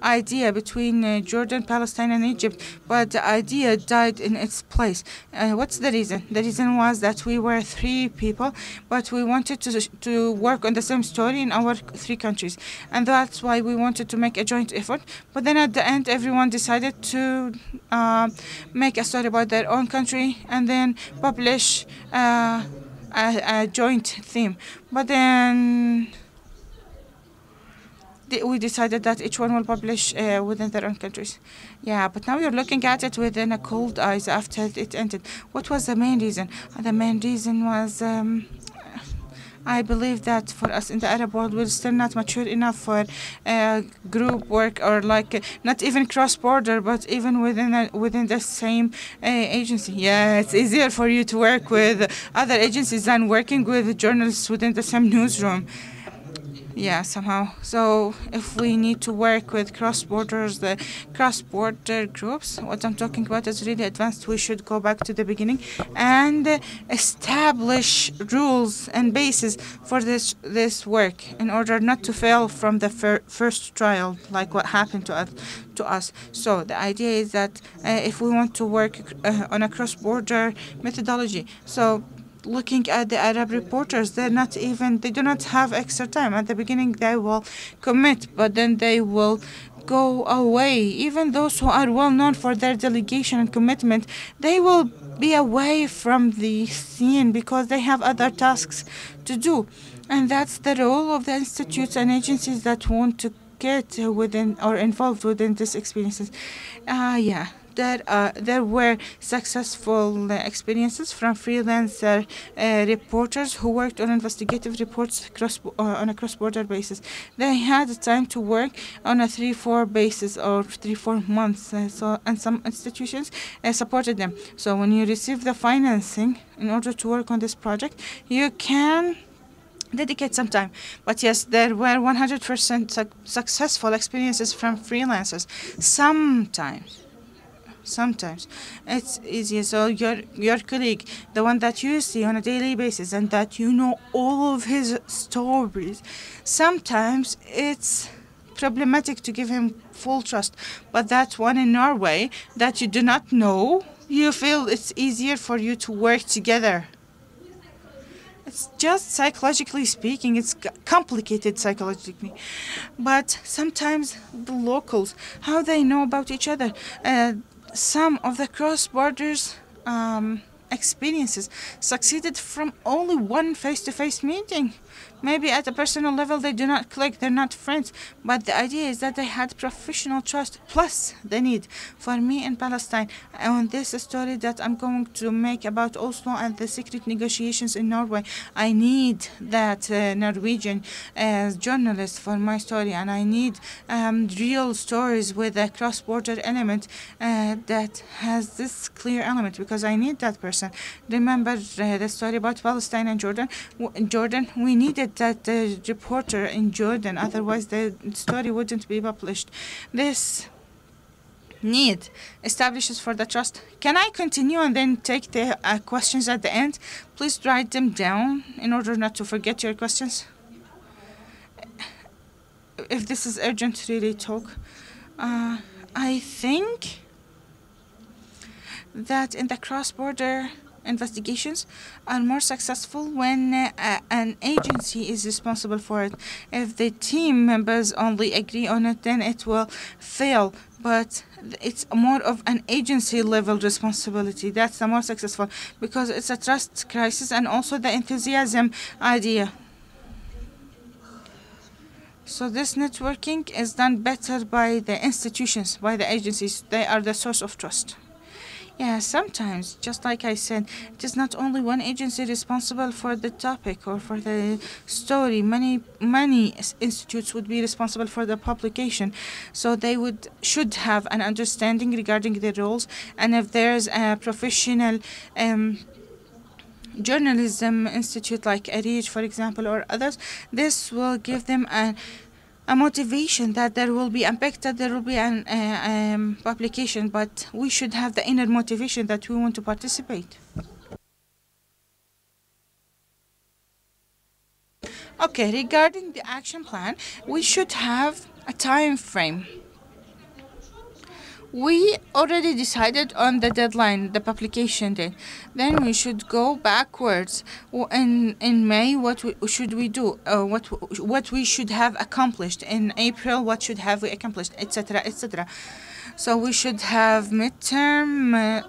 idea between uh, Jordan, Palestine, and Egypt, but the idea died in its place. Uh, what's the reason? The reason was that we were three people, but we wanted to to work on the same story in our three countries, and that's why we wanted to make a joint effort. But then at the end, everyone decided to uh, make a story about their own country and then publish uh, a, a joint theme. But then we decided that each one will publish uh, within their own countries. Yeah, but now you're looking at it within a cold eyes after it ended. What was the main reason? Uh, The main reason was. Um, I believe that for us in the Arab world, we're still not mature enough for uh, group work or like uh, not even cross border, but even within a, within the same uh, agency. Yeah, it's easier for you to work with other agencies than working with journalists within the same newsroom yeah somehow. So if we need to work with cross borders the cross border groups what i'm talking about is really advanced. We should go back to the beginning and establish rules and bases for this this work in order not to fail from the fir- first trial like what happened to us to us. So the idea is that uh, if we want to work uh, on a cross border methodology so looking at the Arab reporters, they're not even, they do not have extra time. At the beginning, they will commit, but then they will go away. Even those who are well known for their delegation and commitment, they will be away from the scene because they have other tasks to do. And that's the role of the institutes and agencies that want to get within or involved within these experiences. Ah, yeah there uh, there were successful experiences from freelancer uh, reporters who worked on investigative reports cross uh, on a cross-border basis. They had time to work on a three-four basis or three-four months. Uh, so and some institutions uh, supported them. So when you receive the financing in order to work on this project, you can dedicate some time. But yes, there were 100% su- successful experiences from freelancers. Sometimes sometimes. It's easier. So your your colleague the one that you see on a daily basis and that you know all of his stories sometimes it's problematic to give him full trust. But that one in norway that you do not know you feel it's easier for you to work together. It's just psychologically speaking, it's complicated psychologically. But sometimes the locals, how they know about each other, uh, some of the cross borders um, experiences succeeded from only one face to face meeting. Maybe at a personal level they do not click, they're not friends, but the idea is that they had professional trust plus the need. For me in Palestine, on this story that I'm going to make about Oslo and the secret negotiations in Norway, I need that uh, Norwegian uh, journalist for my story, and I need um, real stories with a cross border element uh, that has this clear element because I need that person. Remember uh, the story about Palestine and Jordan? W- Jordan, we needed that the reporter in Jordan, otherwise the story wouldn't be published. This need establishes for the trust. Can I continue and then take the uh, questions at the end? Please write them down in order not to forget your questions. If this is urgent, really talk. Uh, I think that in the cross border investigations are more successful when uh, an agency is responsible for it. If the team members only agree on it, then it will fail. But it's more of an agency level responsibility. That's the more successful because it's a trust crisis and also the enthusiasm idea. So this networking is done better by the institutions, by the agencies. They are the source of trust. Yeah, sometimes, just like I said, it is not only one agency responsible for the topic or for the story. Many many institutes would be responsible for the publication, so they would should have an understanding regarding their roles. And if there's a professional um, journalism institute like ARIJ, for example, or others, this will give them a a motivation that there will be impact, that there will be an uh, um, publication, but we should have the inner motivation that we want to participate. Okay, regarding the action plan, we should have a time frame we already decided on the deadline, the publication date. Then we should go backwards. In in May, what we, should we do? Uh, what what we should have accomplished in April? What should have we accomplished, etc., etc. So we should have midterm. Uh,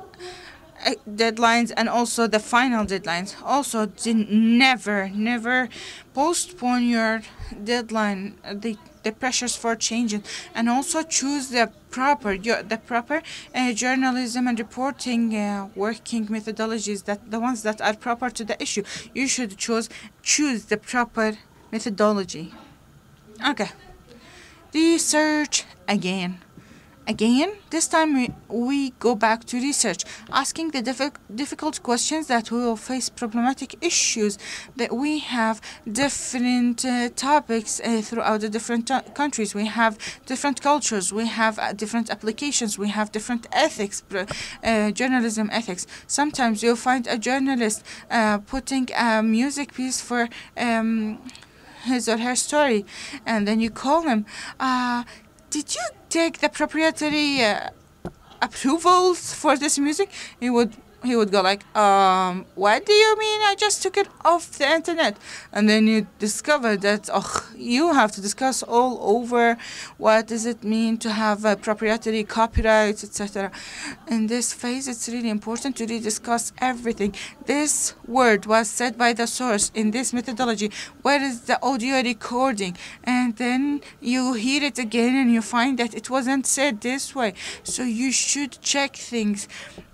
deadlines and also the final deadlines. Also, never, never postpone your deadline. The the pressures for changing, and also choose the proper the proper uh, journalism and reporting uh, working methodologies that the ones that are proper to the issue. You should choose choose the proper methodology. Okay. Research again. Again, this time we, we go back to research, asking the diffi difficult questions that we will face problematic issues, that we have different uh, topics uh, throughout the different countries. We have different cultures, we have uh, different applications, we have different ethics, uh, journalism ethics. Sometimes you'll find a journalist uh, putting a music piece for um, his or her story, and then you call him. Did you take the proprietary uh, approvals for this music? He would he would go like, um, what do you mean? I just took it off the internet. And then you discover that, oh, you have to discuss all over what does it mean to have a proprietary copyrights, etc. In this phase, it's really important to rediscuss everything. This word was said by the source in this methodology. Where is the audio recording? And then you hear it again and you find that it wasn't said this way. So you should check things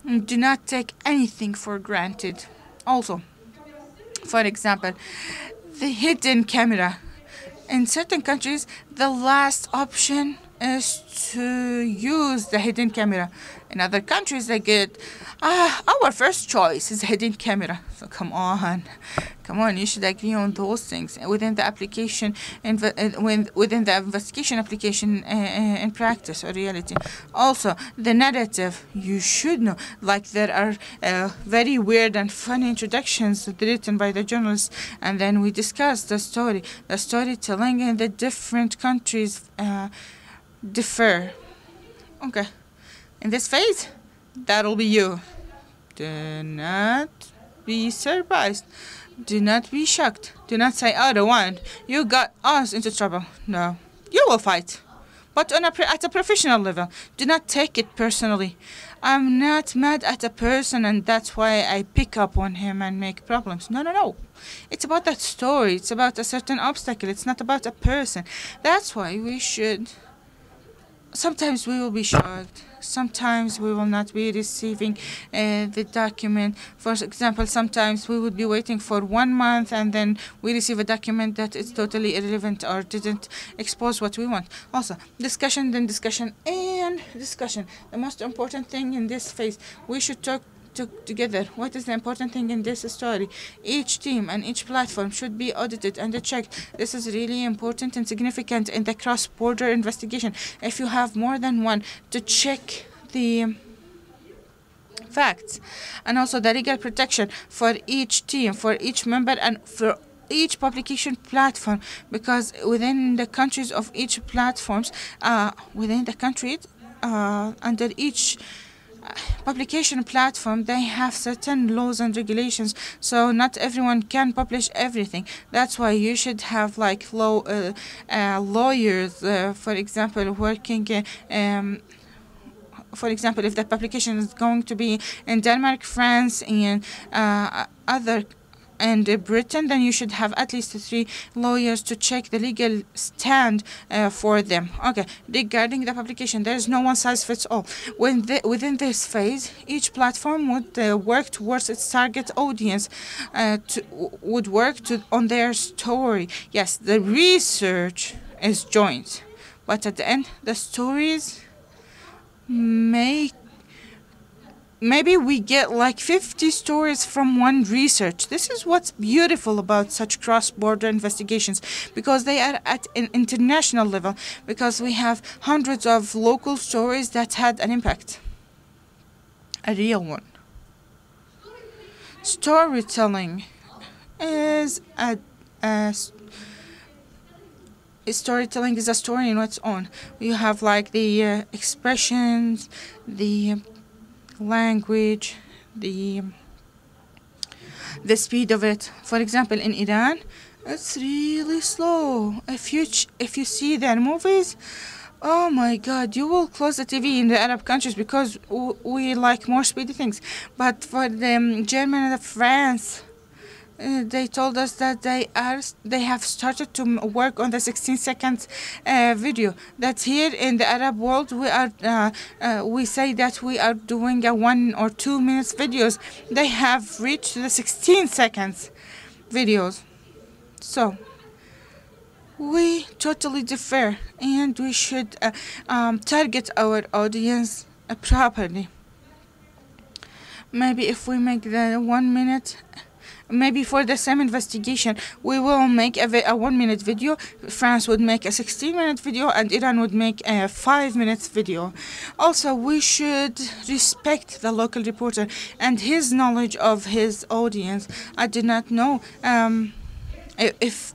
do not take anything for granted. Also, for example, the hidden camera. In certain countries, the last option is to use the hidden camera. In other countries, they get, ah, our first choice is hidden camera. So come on, come on, you should agree on those things within the application, and uh, within the investigation application uh, uh, in practice or reality. Also, the narrative, you should know, like there are uh, very weird and funny introductions written by the journalists, and then we discuss the story, the storytelling in the different countries. Uh, defer. Okay. In this phase, that'll be you. Do not be surprised. Do not be shocked. Do not say, oh, the one, you got us into trouble. No, you will fight. But on a at a professional level, do not take it personally. I'm not mad at a person and that's why I pick up on him and make problems. No, no, no. It's about that story. It's about a certain obstacle. It's not about a person. That's why we should sometimes we will be shocked. Sometimes we will not be receiving uh, the document. For example sometimes we would be waiting for one month and then we receive a document that is totally irrelevant or didn't expose what we want. Also discussion then discussion and discussion. The most important thing in this phase we should talk together. What is the important thing in this story? Each team and each platform should be audited and checked. This is really important and significant in the cross-border investigation. If you have more than one to check the facts and also the legal protection for each team for each member and for each publication platform because within the countries of each platforms uh, within the country uh, under each publication platform they have certain laws and regulations so not everyone can publish everything. That's why you should have like law uh, uh, lawyers uh, for example working uh, um, for example if the publication is going to be in denmark france and uh, other and Britain, then you should have at least three lawyers to check the legal stand uh, for them. Okay, regarding the publication, there is no one size fits all. When the, within this phase, each platform would uh, work towards its target audience, uh, to, would work to on their story. Yes, the research is joint, but at the end, the stories may maybe we get like 50 stories from one research. This is what's beautiful about such cross-border investigations because they are at an international level because we have hundreds of local stories that had an impact. A real one. Storytelling is a, a storytelling is a story in its own. You have like the uh, expressions, the language, the the speed of it. For example, in Iran, it's really slow. If you if you see their movies, oh my God, you will close the TV in the Arab countries because we like more speedy things. But for the um, German and the France, uh, they told us that they are they have started to work on the 16 seconds uh, video. That here in the arab world we are uh, uh, we say that we are doing a one or two minutes videos. They have reached the 16 seconds videos. So we totally differ and we should uh, um, target our audience uh, properly. Maybe if we make the one minute maybe for the same investigation we will make a, a one minute video. France would make a 16 minute video and iran would make a five minutes video. Also we should respect the local reporter and his knowledge of his audience. I did not know um, if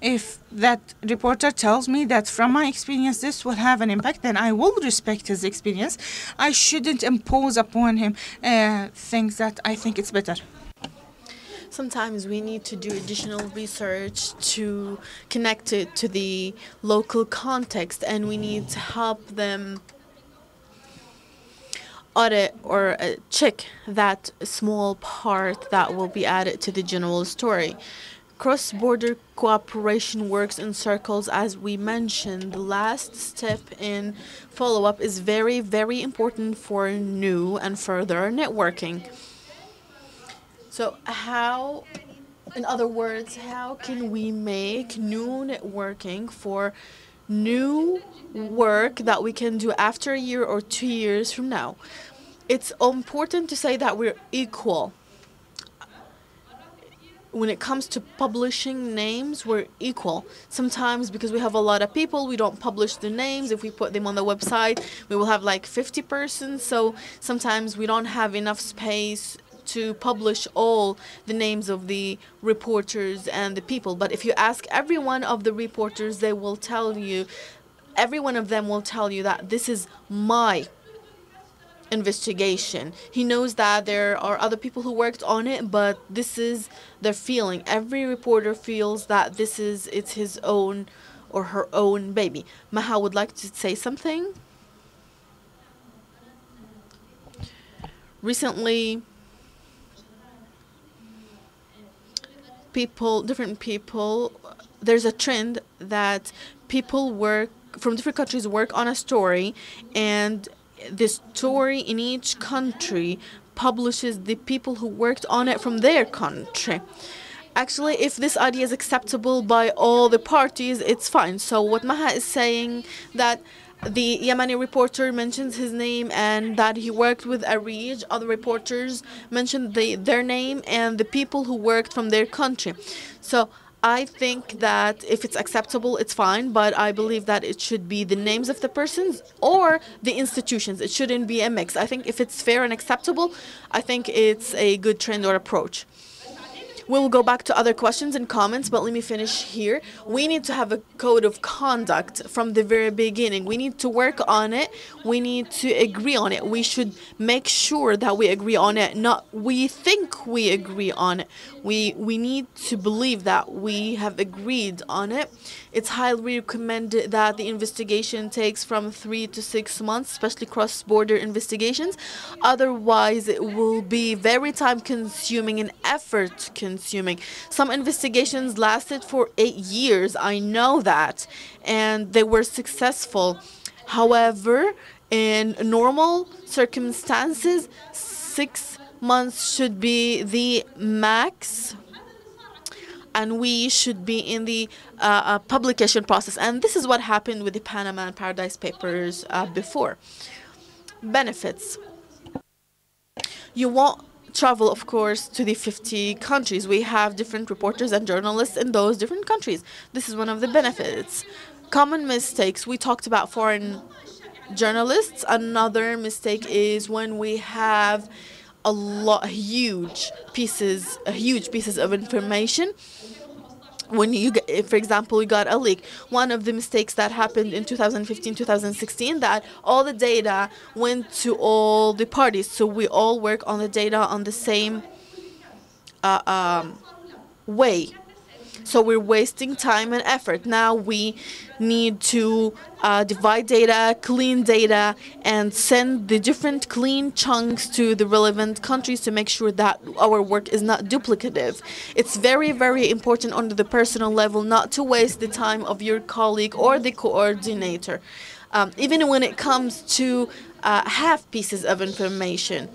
if that reporter tells me that from my experience this will have an impact then i will respect his experience. I shouldn't impose upon him uh, things that i think it's better Sometimes we need to do additional research to connect it to the local context, and we need to help them audit or uh, check that small part that will be added to the general story. Cross border cooperation works in circles, as we mentioned. The last step in follow up is very, very important for new and further networking. So, how, in other words, how can we make new networking for new work that we can do after a year or two years from now? It's important to say that we're equal. When it comes to publishing names, we're equal. Sometimes, because we have a lot of people, we don't publish the names. If we put them on the website, we will have like 50 persons. So sometimes we don't have enough space to publish all the names of the reporters and the people. But if you ask every one of the reporters, they will tell you, every one of them will tell you that this is my investigation. He knows that there are other people who worked on it, but this is their feeling. Every reporter feels that this is it's his own or her own baby. Maha would like to say something. Recently, people, different people, there's a trend that people work from different countries work on a story, and the story in each country publishes the people who worked on it from their country. Actually, if this idea is acceptable by all the parties, it's fine. So what Maha is saying that the Yemeni reporter mentions his name and that he worked with ARIJ. Other reporters mentioned the, their name and the people who worked from their country. So I think that if it's acceptable, it's fine, but I believe that it should be the names of the persons or the institutions. It shouldn't be a mix. I think if it's fair and acceptable, I think it's a good trend or approach. We will go back to other questions and comments, but let me finish here. We need to have a code of conduct from the very beginning. We need to work on it. We need to agree on it. We should make sure that we agree on it, not we think we agree on it. We we need to believe that we have agreed on it. It's highly recommended that the investigation takes from 3 to 6 months, especially cross-border investigations. Otherwise, it will be very time consuming and effort consuming. Some investigations lasted for 8 years. I know that and they were successful. However, in normal circumstances, 6 months should be the max and we should be in the uh, uh, publication process. And this is what happened with the Panama and Paradise Papers uh, before. Benefits. You won't travel, of course, to the 50 countries. We have different reporters and journalists in those different countries. This is one of the benefits. Common mistakes. We talked about foreign journalists. Another mistake is when we have a lot huge pieces huge pieces of information when you get, for example we got a leak one of the mistakes that happened in 2015 2016 that all the data went to all the parties. So we all work on the data on the same uh, um, way so we're wasting time and effort. Now we need to uh, divide data, clean data, and send the different clean chunks to the relevant countries to make sure that our work is not duplicative. It's very, very important on the personal level not to waste the time of your colleague or the coordinator. Um, even when it comes to uh, half pieces of information.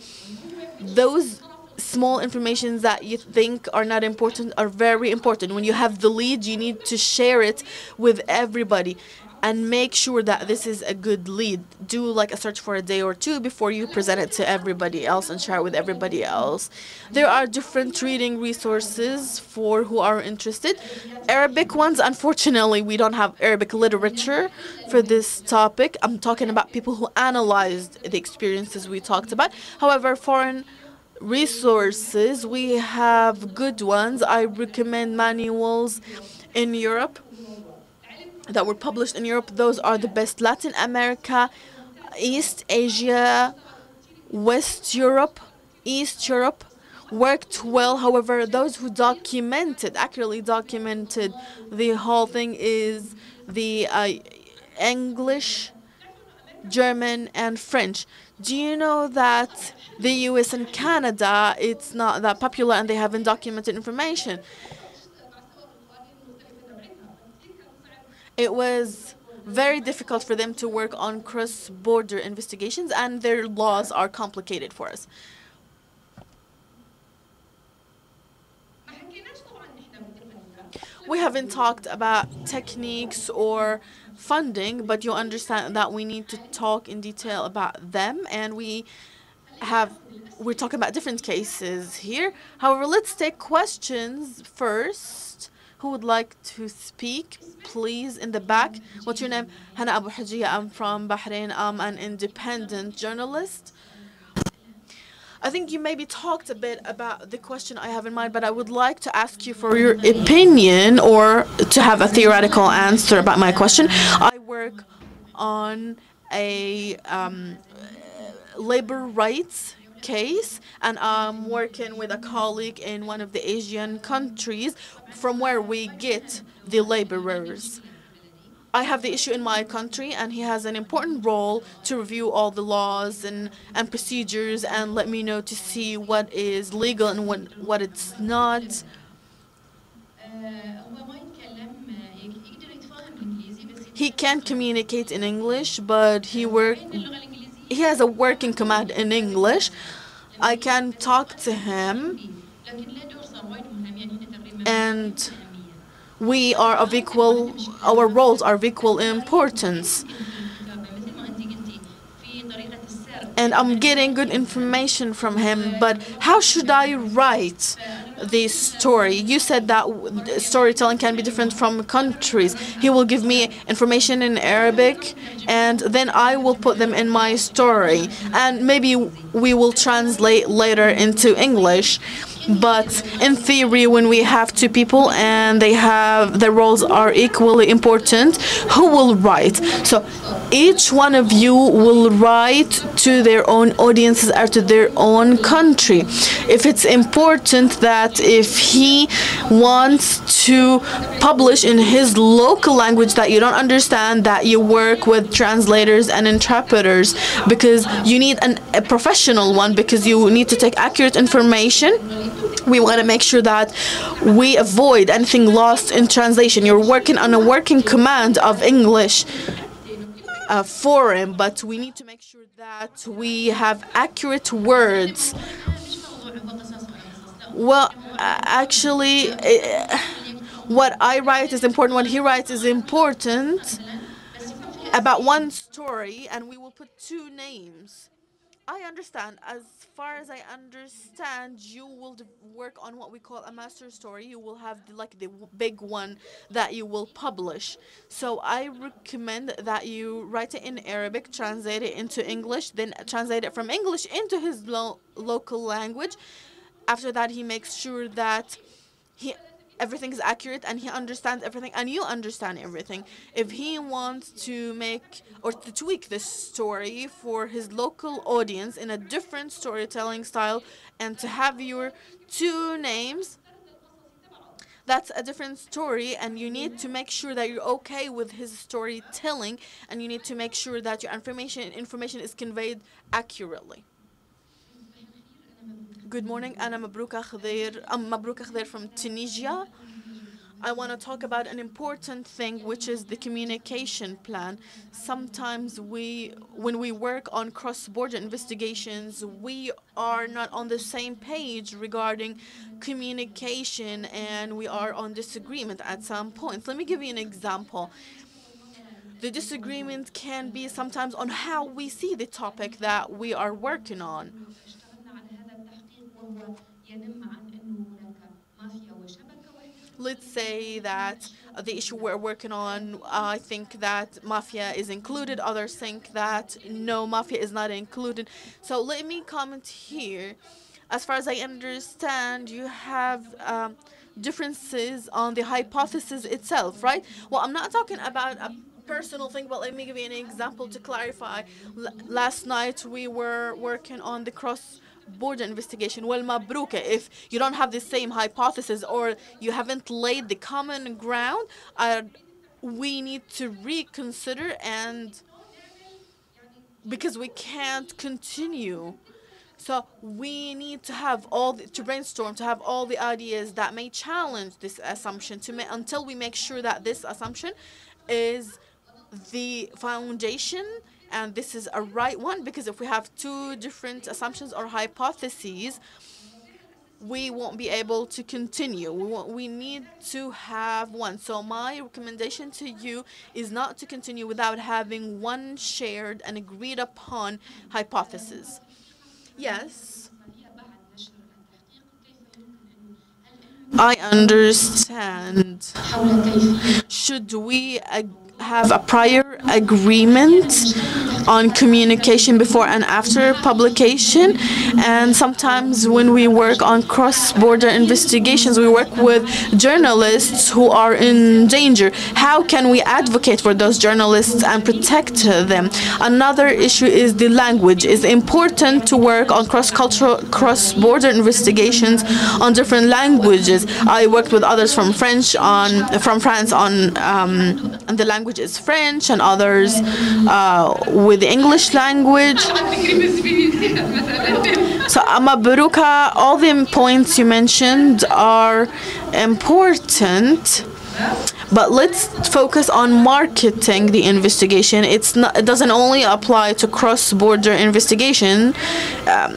Those small informations that you think are not important are very important. When you have the lead, you need to share it with everybody and make sure that this is a good lead. Do like a search for a day or two before you present it to everybody else and share it with everybody else. There are different reading resources for who are interested. Arabic ones, unfortunately, we don't have Arabic literature for this topic. I'm talking about people who analyzed the experiences we talked about. However, foreign resources. We have good ones. I recommend manuals in Europe that were published in Europe. Those are the best. Latin America, East Asia, West Europe, East Europe worked well. However, those who documented, accurately documented the whole thing is the uh, English, German, and French. Do you know that the US and Canada, it's not that popular and they haven't documented information? It was very difficult for them to work on cross-border investigations and their laws are complicated for us. We haven't talked about techniques or funding, but you understand that we need to talk in detail about them, and we have we're talking about different cases here. However, let's take questions first. Who would like to speak? Please, in the back. What's your name? Hana Abu Hajiya. I'm from Bahrain. I'm an independent journalist. I think you maybe talked a bit about the question I have in mind, but I would like to ask you for your opinion or to have a theoretical answer about my question. I work on a um, labor rights case and I'm working with a colleague in one of the Asian countries from where we get the laborers. I have the issue in my country, and he has an important role to review all the laws and, and procedures and let me know to see what is legal and what, what it's not. He can communicate in English, but he work he has a working command in English. I can talk to him and we are of equal, our roles are of equal importance. And I'm getting good information from him, but how should I write this story? You said that storytelling can be different from countries. He will give me information in Arabic, and then I will put them in my story. And maybe we will translate later into English. But in theory, when we have two people and they have their roles are equally important, who will write? So each one of you will write to their own audiences or to their own country. If it's important that if he wants to publish in his local language that you don't understand, that you work with translators and interpreters because you need an, a professional one because you need to take accurate information we want to make sure that we avoid anything lost in translation. You're working on a working command of English uh, forum, but we need to make sure that we have accurate words. Well, actually, uh, what I write is important. What he writes is important about one story, and we will put two names. I understand. As far as I understand, you will work on what we call a master story. You will have the, like the big one that you will publish. So I recommend that you write it in Arabic, translate it into English, then translate it from English into his lo local language. After that, he makes sure that he everything is accurate and he understands everything and you understand everything. If he wants to make or to tweak this story for his local audience in a different storytelling style and to have your two names, that's a different story and you need to make sure that you're okay with his storytelling and you need to make sure that your information information is conveyed accurately. Good morning, Anna Mabrouka Khadir. I'm um, Mabrouka from Tunisia. I want to talk about an important thing, which is the communication plan. Sometimes we, when we work on cross-border investigations, we are not on the same page regarding communication, and we are on disagreement at some points. Let me give you an example. The disagreement can be sometimes on how we see the topic that we are working on. Let's say that the issue we're working on, I think that mafia is included. Others think that no, mafia is not included. So let me comment here. As far as I understand, you have um, differences on the hypothesis itself, right? Well, I'm not talking about a personal thing, but let me give you an example to clarify. L last night we were working on the cross border investigation. Well, Mabrouka, if you don't have the same hypothesis or you haven't laid the common ground, uh, we need to reconsider and because we can't continue. So we need to have all the, to brainstorm to have all the ideas that may challenge this assumption to until we make sure that this assumption is the foundation and this is a right one because if we have two different assumptions or hypotheses, we won't be able to continue. We, want, we need to have one. So my recommendation to you is not to continue without having one shared and agreed upon hypothesis. Yes. I understand. Should we have a prior agreement on communication before and after publication. And sometimes when we work on cross-border investigations, we work with journalists who are in danger. How can we advocate for those journalists and protect them? Another issue is the language. It's important to work on cross-cultural, cross-border investigations on different languages. I worked with others from French on, from France on, um, on the language language is French and others uh, with the English language. So Amaburuka, all the points you mentioned are important. But let's focus on marketing the investigation. It's not. It doesn't only apply to cross-border investigation. Um,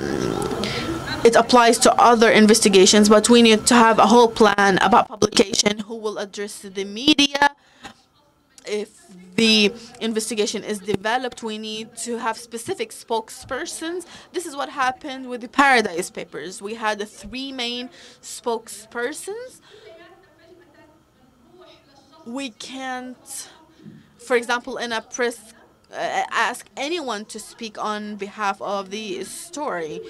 it applies to other investigations, but we need to have a whole plan about publication, who will address the media, if the investigation is developed, we need to have specific spokespersons. This is what happened with the Paradise Papers. We had the three main spokespersons. We can't, for example, in a press, uh, ask anyone to speak on behalf of the story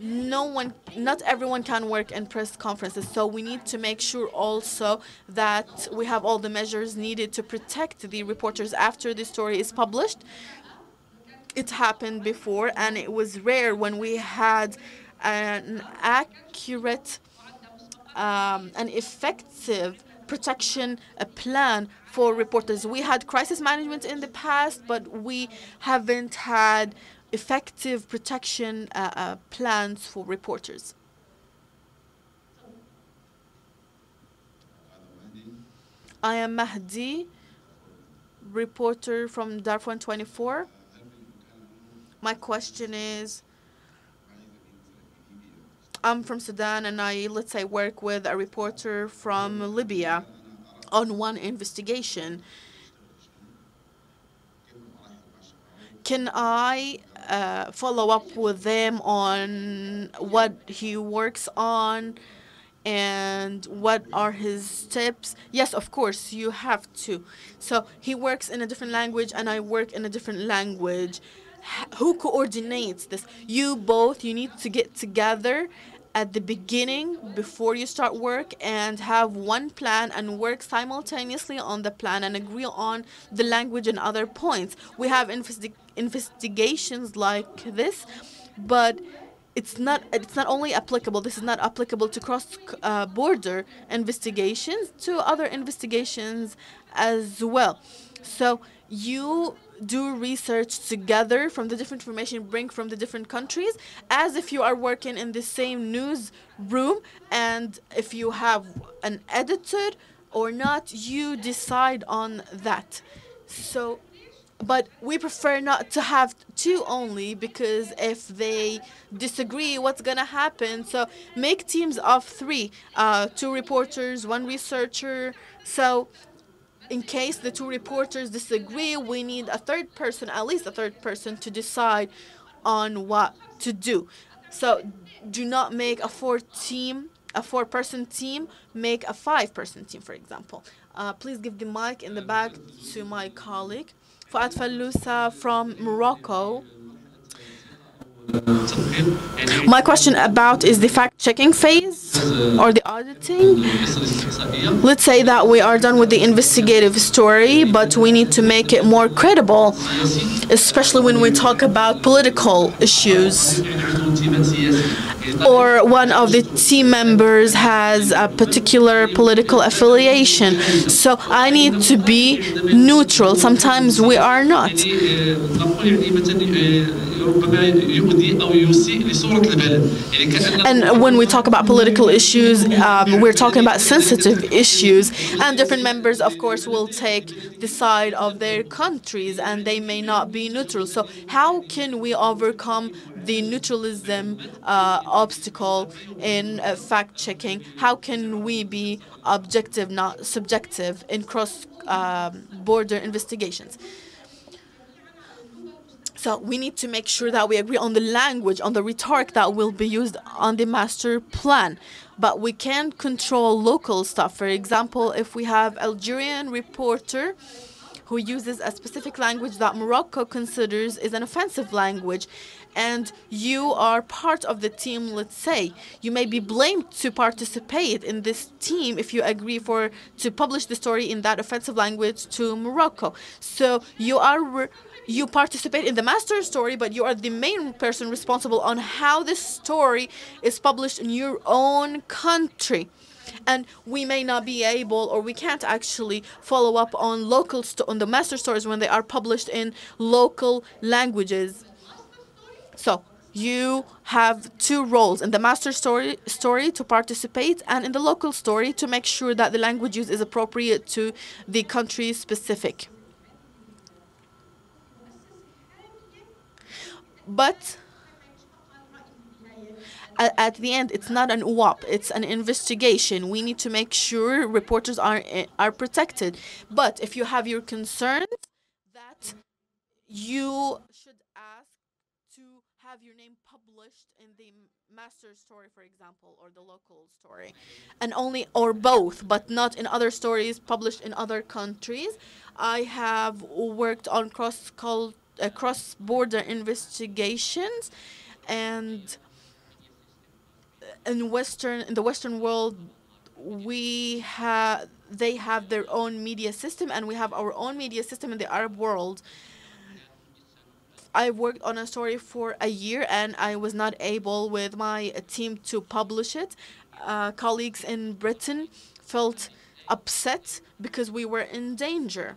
no one not everyone can work in press conferences so we need to make sure also that we have all the measures needed to protect the reporters after the story is published. It happened before and it was rare when we had an accurate um, an effective protection a plan for reporters. We had crisis management in the past but we haven't had effective protection uh, uh, plans for reporters. I am Mahdi, reporter from Darfur 24. My question is, I'm from Sudan and I, let's say, work with a reporter from Libya on one investigation. Can I uh, follow up with them on what he works on and what are his tips. Yes of course you have to. So he works in a different language and i work in a different language. Who coordinates this? You both you need to get together at the beginning before you start work and have one plan and work simultaneously on the plan and agree on the language and other points. We have investi investigations like this, but it's not it's not only applicable this is not applicable to cross uh, border investigations to other investigations as well so you do research together from the different information bring from the different countries as if you are working in the same news room and if you have an editor or not you decide on that. So but we prefer not to have two only because if they disagree what's gonna happen? So make teams of three uh, two reporters one researcher. So in case the two reporters disagree, we need a third person, at least a third person, to decide on what to do. So do not make a four team, a four person team, make a five person team, for example. Uh, please give the mic in the back to my colleague. Fuad Falousa from Morocco. My question about is the fact-checking phase or the auditing. Let's say that we are done with the investigative story, but we need to make it more credible, especially when we talk about political issues or one of the team members has a particular political affiliation. So I need to be neutral. Sometimes we are not. And when we talk about political issues, um, we're talking about sensitive issues, and different members, of course, will take the side of their countries, and they may not be neutral. So how can we overcome the neutralism uh, obstacle in uh, fact checking? How can we be objective, not subjective, in cross um, border investigations? So we need to make sure that we agree on the language, on the rhetoric that will be used on the master plan. But we can't control local stuff. For example, if we have Algerian reporter who uses a specific language that Morocco considers is an offensive language, and you are part of the team, let's say, you may be blamed to participate in this team if you agree for to publish the story in that offensive language to Morocco. So you are you participate in the master story, but you are the main person responsible on how this story is published in your own country. And we may not be able, or we can't actually follow up on local on the master stories when they are published in local languages. So you have two roles in the master story story to participate and in the local story to make sure that the language use is appropriate to the country specific. But at the end, it's not an UAP, it's an investigation. We need to make sure reporters are eh, are protected. But if you have your concerns, that you should ask to have your name published in the master story, for example, or the local story, and only or both, but not in other stories published in other countries. I have worked on cross cult uh, cross-border investigations and in Western in the Western world, we have they have their own media system, and we have our own media system in the Arab world. I worked on a story for a year, and I was not able with my team to publish it. Uh, colleagues in Britain felt upset because we were in danger.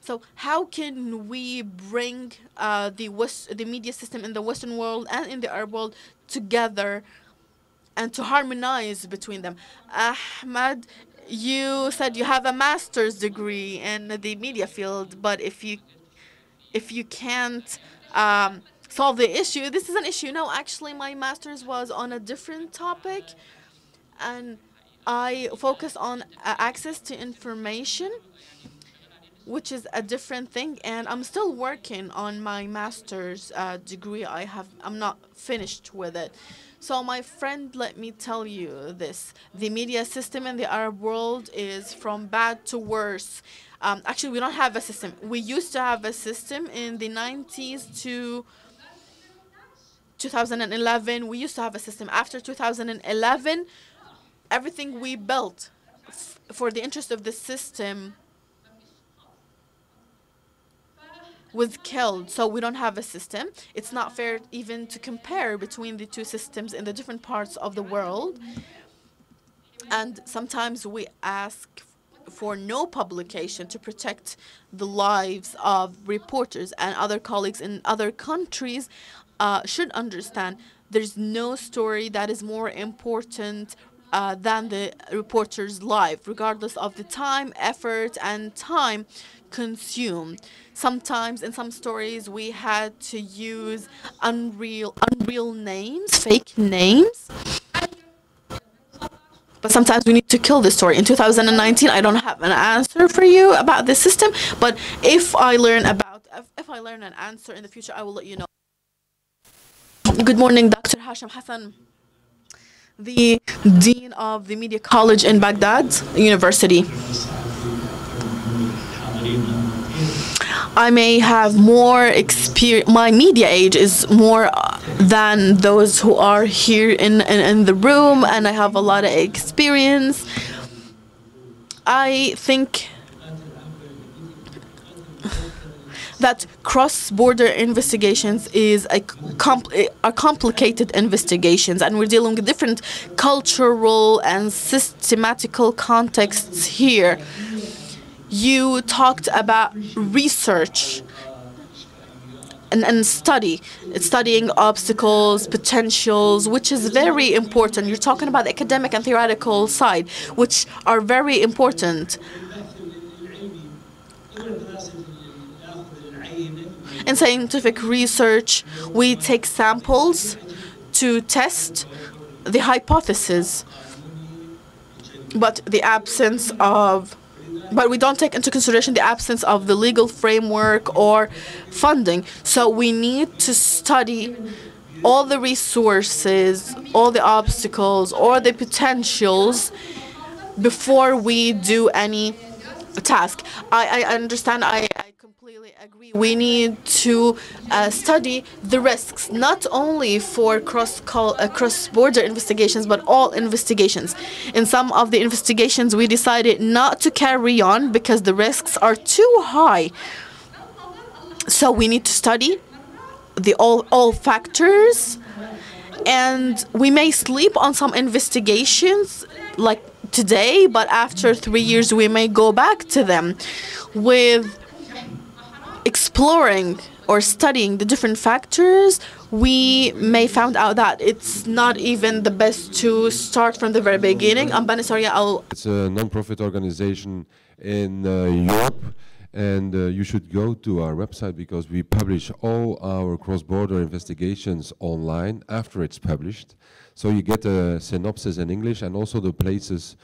So how can we bring uh, the West, the media system in the Western world and in the Arab world together and to harmonize between them? Ahmad, you said you have a master's degree in the media field, but if you if you can't um, solve the issue, this is an issue. No, actually, my master's was on a different topic, and I focus on uh, access to information which is a different thing and i'm still working on my master's uh, degree. I have i'm not finished with it. So my friend let me tell you this. The media system in the arab world is from bad to worse. Um, actually we don't have a system. We used to have a system in the 90s to 2011 we used to have a system. After 2011 everything we built for the interest of the system was killed. So we don't have a system. It's not fair even to compare between the two systems in the different parts of the world. And sometimes we ask for no publication to protect the lives of reporters and other colleagues in other countries uh, should understand there's no story that is more important uh, than the reporter's life, regardless of the time, effort, and time consumed. Sometimes in some stories we had to use unreal unreal names, fake names. But sometimes we need to kill the story. In 2019, I don't have an answer for you about this system, but if I learn about if I learn an answer in the future, I will let you know. Good morning, Dr. Hashim Hassan the dean of the Media College in Baghdad University. I may have more experience, my media age is more uh, than those who are here in, in, in the room, and I have a lot of experience. I think <laughs> that cross-border investigations is a, compl a complicated investigations and we're dealing with different cultural and systematical contexts here you talked about research and, and study, studying obstacles, potentials, which is very important. You're talking about the academic and theoretical side, which are very important. In scientific research, we take samples to test the hypothesis, but the absence of but we don't take into consideration the absence of the legal framework or funding. So we need to study all the resources, all the obstacles, or the potentials before we do any task. I, I understand, I, I We need to uh, study the risks, not only for cross uh, cross border investigations, but all investigations. In some of the investigations, we decided not to carry on because the risks are too high. So we need to study the all all factors, and we may sleep on some investigations like today, but after three years, we may go back to them with exploring or studying the different factors, we may found out that it's not even the best to start from the very beginning. I'm Banisaria Al. It's a non-profit organization in uh, Europe, and uh, you should go to our website because we publish all our cross-border investigations online after it's published. So you get a synopsis in English and also the places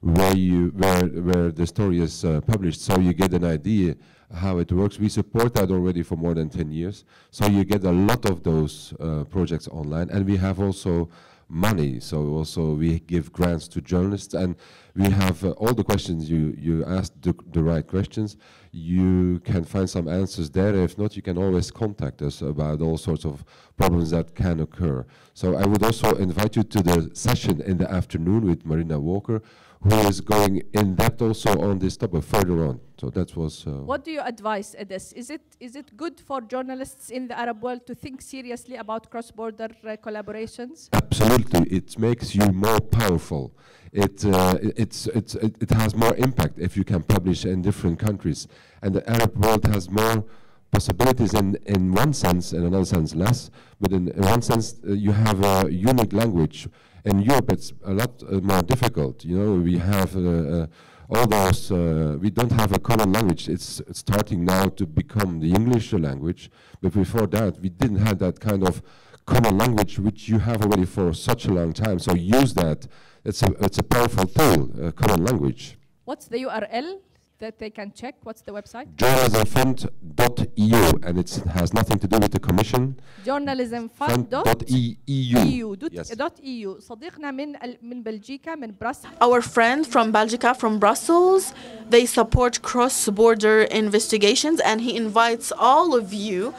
where you where where the story is uh, published, so you get an idea how it works. We support that already for more than 10 years. So you get a lot of those uh, projects online. And we have also money. So also we give grants to journalists, and we have uh, all the questions you you asked the, the right questions. You can find some answers there. If not, you can always contact us about all sorts of problems that can occur. So I would also invite you to the session in the afternoon with Marina Walker, who is going in depth also on this topic further on. So that was. Uh, What do you advise, Edis? Is it is it good for journalists in the Arab world to think seriously about cross-border uh, collaborations? Absolutely, it makes you more powerful. It, uh, it- it's, it's, it, it has more impact if you can publish in different countries. And the Arab world has more possibilities in, in one sense, in another sense less. But in, in one sense, uh, you have a unique language. In Europe, it's a lot uh, more difficult. You know, we have uh, uh, all those, uh, we don't have a common language. It's, it's starting now to become the English language. But before that, we didn't have that kind of common language which you have already for such a long time. So use that. It's a, it's a powerful tool, uh, common language. What's the URL that they can check? What's the website? Journalismfund.eu, and it has nothing to do with the commission. journalismfund.eu Fund.eu. دوت Yes. دوت EU صديقنا من ال- من بلجيكا من براس Our friend from Belgica, from Brussels, they support cross border investigations, and he invites all of you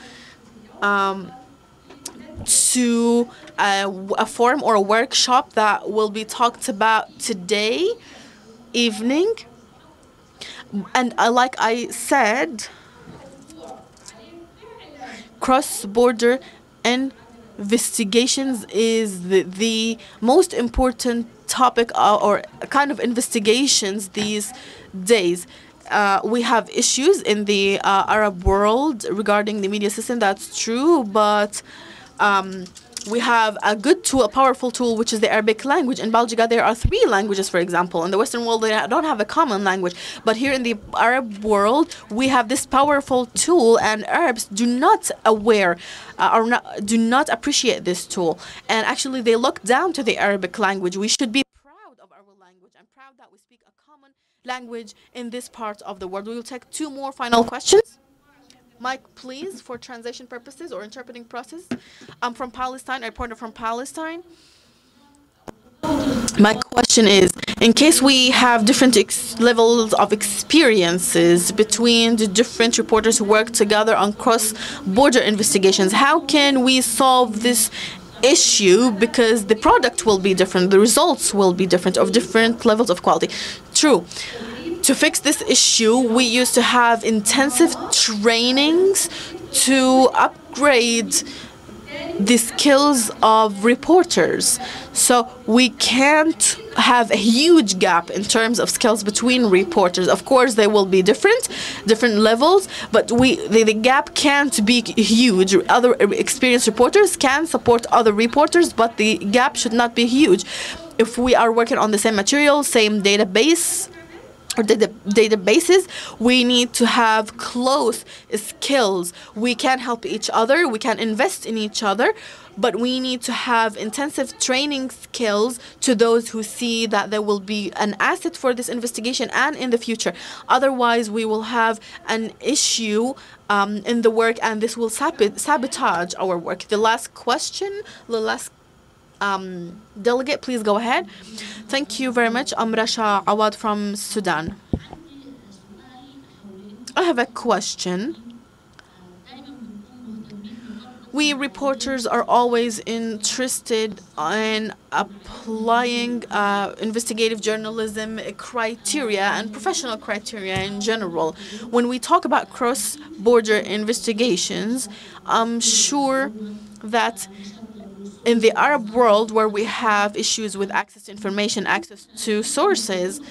um, to a, a forum or a workshop that will be talked about today evening. and uh, like I said, cross border investigations is the, the most important topic uh, or kind of investigations these days. Uh, we have issues in the uh, Arab world regarding the media system, that's true, but um, we have a good tool, a powerful tool, which is the Arabic language. In Baljiga, there are three languages, for example. In the Western world, they don't have a common language. But here in the Arab world, we have this powerful tool, and Arabs do not aware uh, or not, do not appreciate this tool. And actually, they look down to the Arabic language. We should be proud of our language I'm proud that we speak a common language in this part of the world. We will take two more final questions. Mike, please, for translation purposes or interpreting process. I'm from Palestine, a reporter from Palestine. My question is in case we have different levels of experiences between the different reporters who work together on cross border investigations, how can we solve this issue? Because the product will be different, the results will be different of different levels of quality. True. To fix this issue, we used to have intensive trainings to upgrade the skills of reporters. So we can't have a huge gap in terms of skills between reporters. Of course, they will be different, different levels, but we the, the gap can't be huge. Other experienced reporters can support other reporters, but the gap should not be huge. If we are working on the same material, same database, or data databases, we need to have close skills. We can help each other, we can invest in each other, but we need to have intensive training skills to those who see that there will be an asset for this investigation and in the future. Otherwise, we will have an issue um, in the work and this will sabot- sabotage our work. The last question, the last um, delegate, please go ahead. Thank you very much. I'm Rasha Awad from Sudan. I have a question. We reporters are always interested in applying uh, investigative journalism criteria and professional criteria in general. When we talk about cross border investigations, I'm sure that in the Arab world, where we have issues with access to information, access to sources,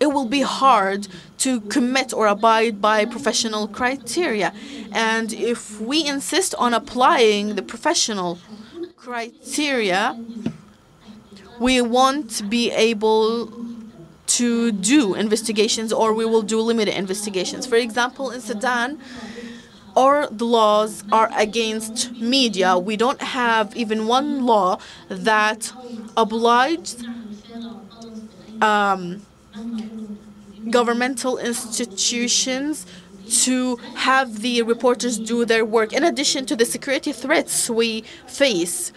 it will be hard to commit or abide by professional criteria. And if we insist on applying the professional criteria, we won't be able to do investigations or we will do limited investigations. For example, in Sudan, or the laws are against media. We don't have even one law that obliges um, governmental institutions to have the reporters do their work in addition to the security threats we face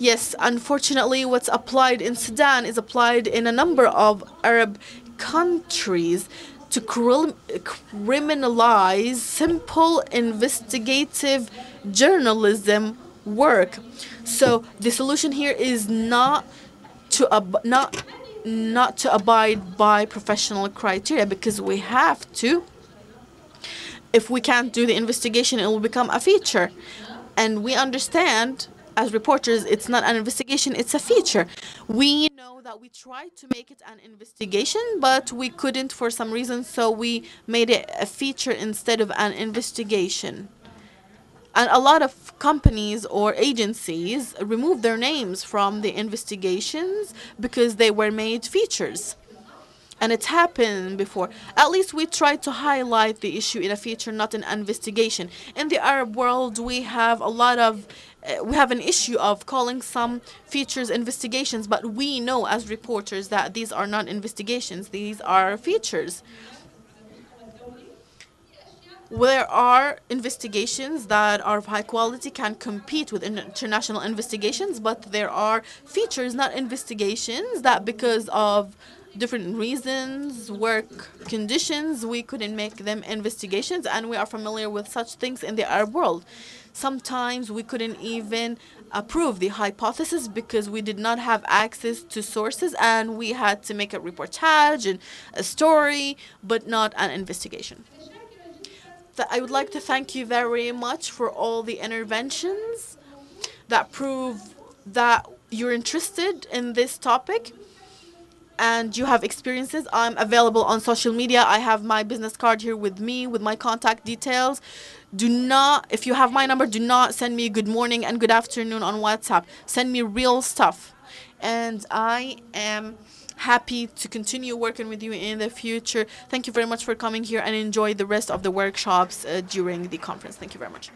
Yes, unfortunately, what's applied in Sudan is applied in a number of Arab countries to criminalize simple investigative journalism work. So the solution here is not to ab- not not to abide by professional criteria because we have to if we can't do the investigation, it will become a feature. And we understand as reporters, it's not an investigation, it's a feature. We know that we tried to make it an investigation, but we couldn't for some reason, so we made it a feature instead of an investigation. And a lot of companies or agencies remove their names from the investigations because they were made features and it's happened before. At least we tried to highlight the issue in a feature, not an investigation. In the Arab world, we have a lot of uh, we have an issue of calling some features investigations, but we know as reporters that these are not investigations; these are features. There are investigations that are of high quality, can compete with international investigations, but there are features, not investigations, that because of different reasons, work conditions, we couldn't make them investigations, and we are familiar with such things in the Arab world. Sometimes we couldn't even approve the hypothesis because we did not have access to sources and we had to make a reportage and a story, but not an investigation. I would like to thank you very much for all the interventions that prove that you're interested in this topic and you have experiences, I'm available on social media. I have my business card here with me with my contact details. Do not, if you have my number, do not send me good morning and good afternoon on WhatsApp. Send me real stuff. And I am happy to continue working with you in the future. Thank you very much for coming here and enjoy the rest of the workshops uh, during the conference. Thank you very much.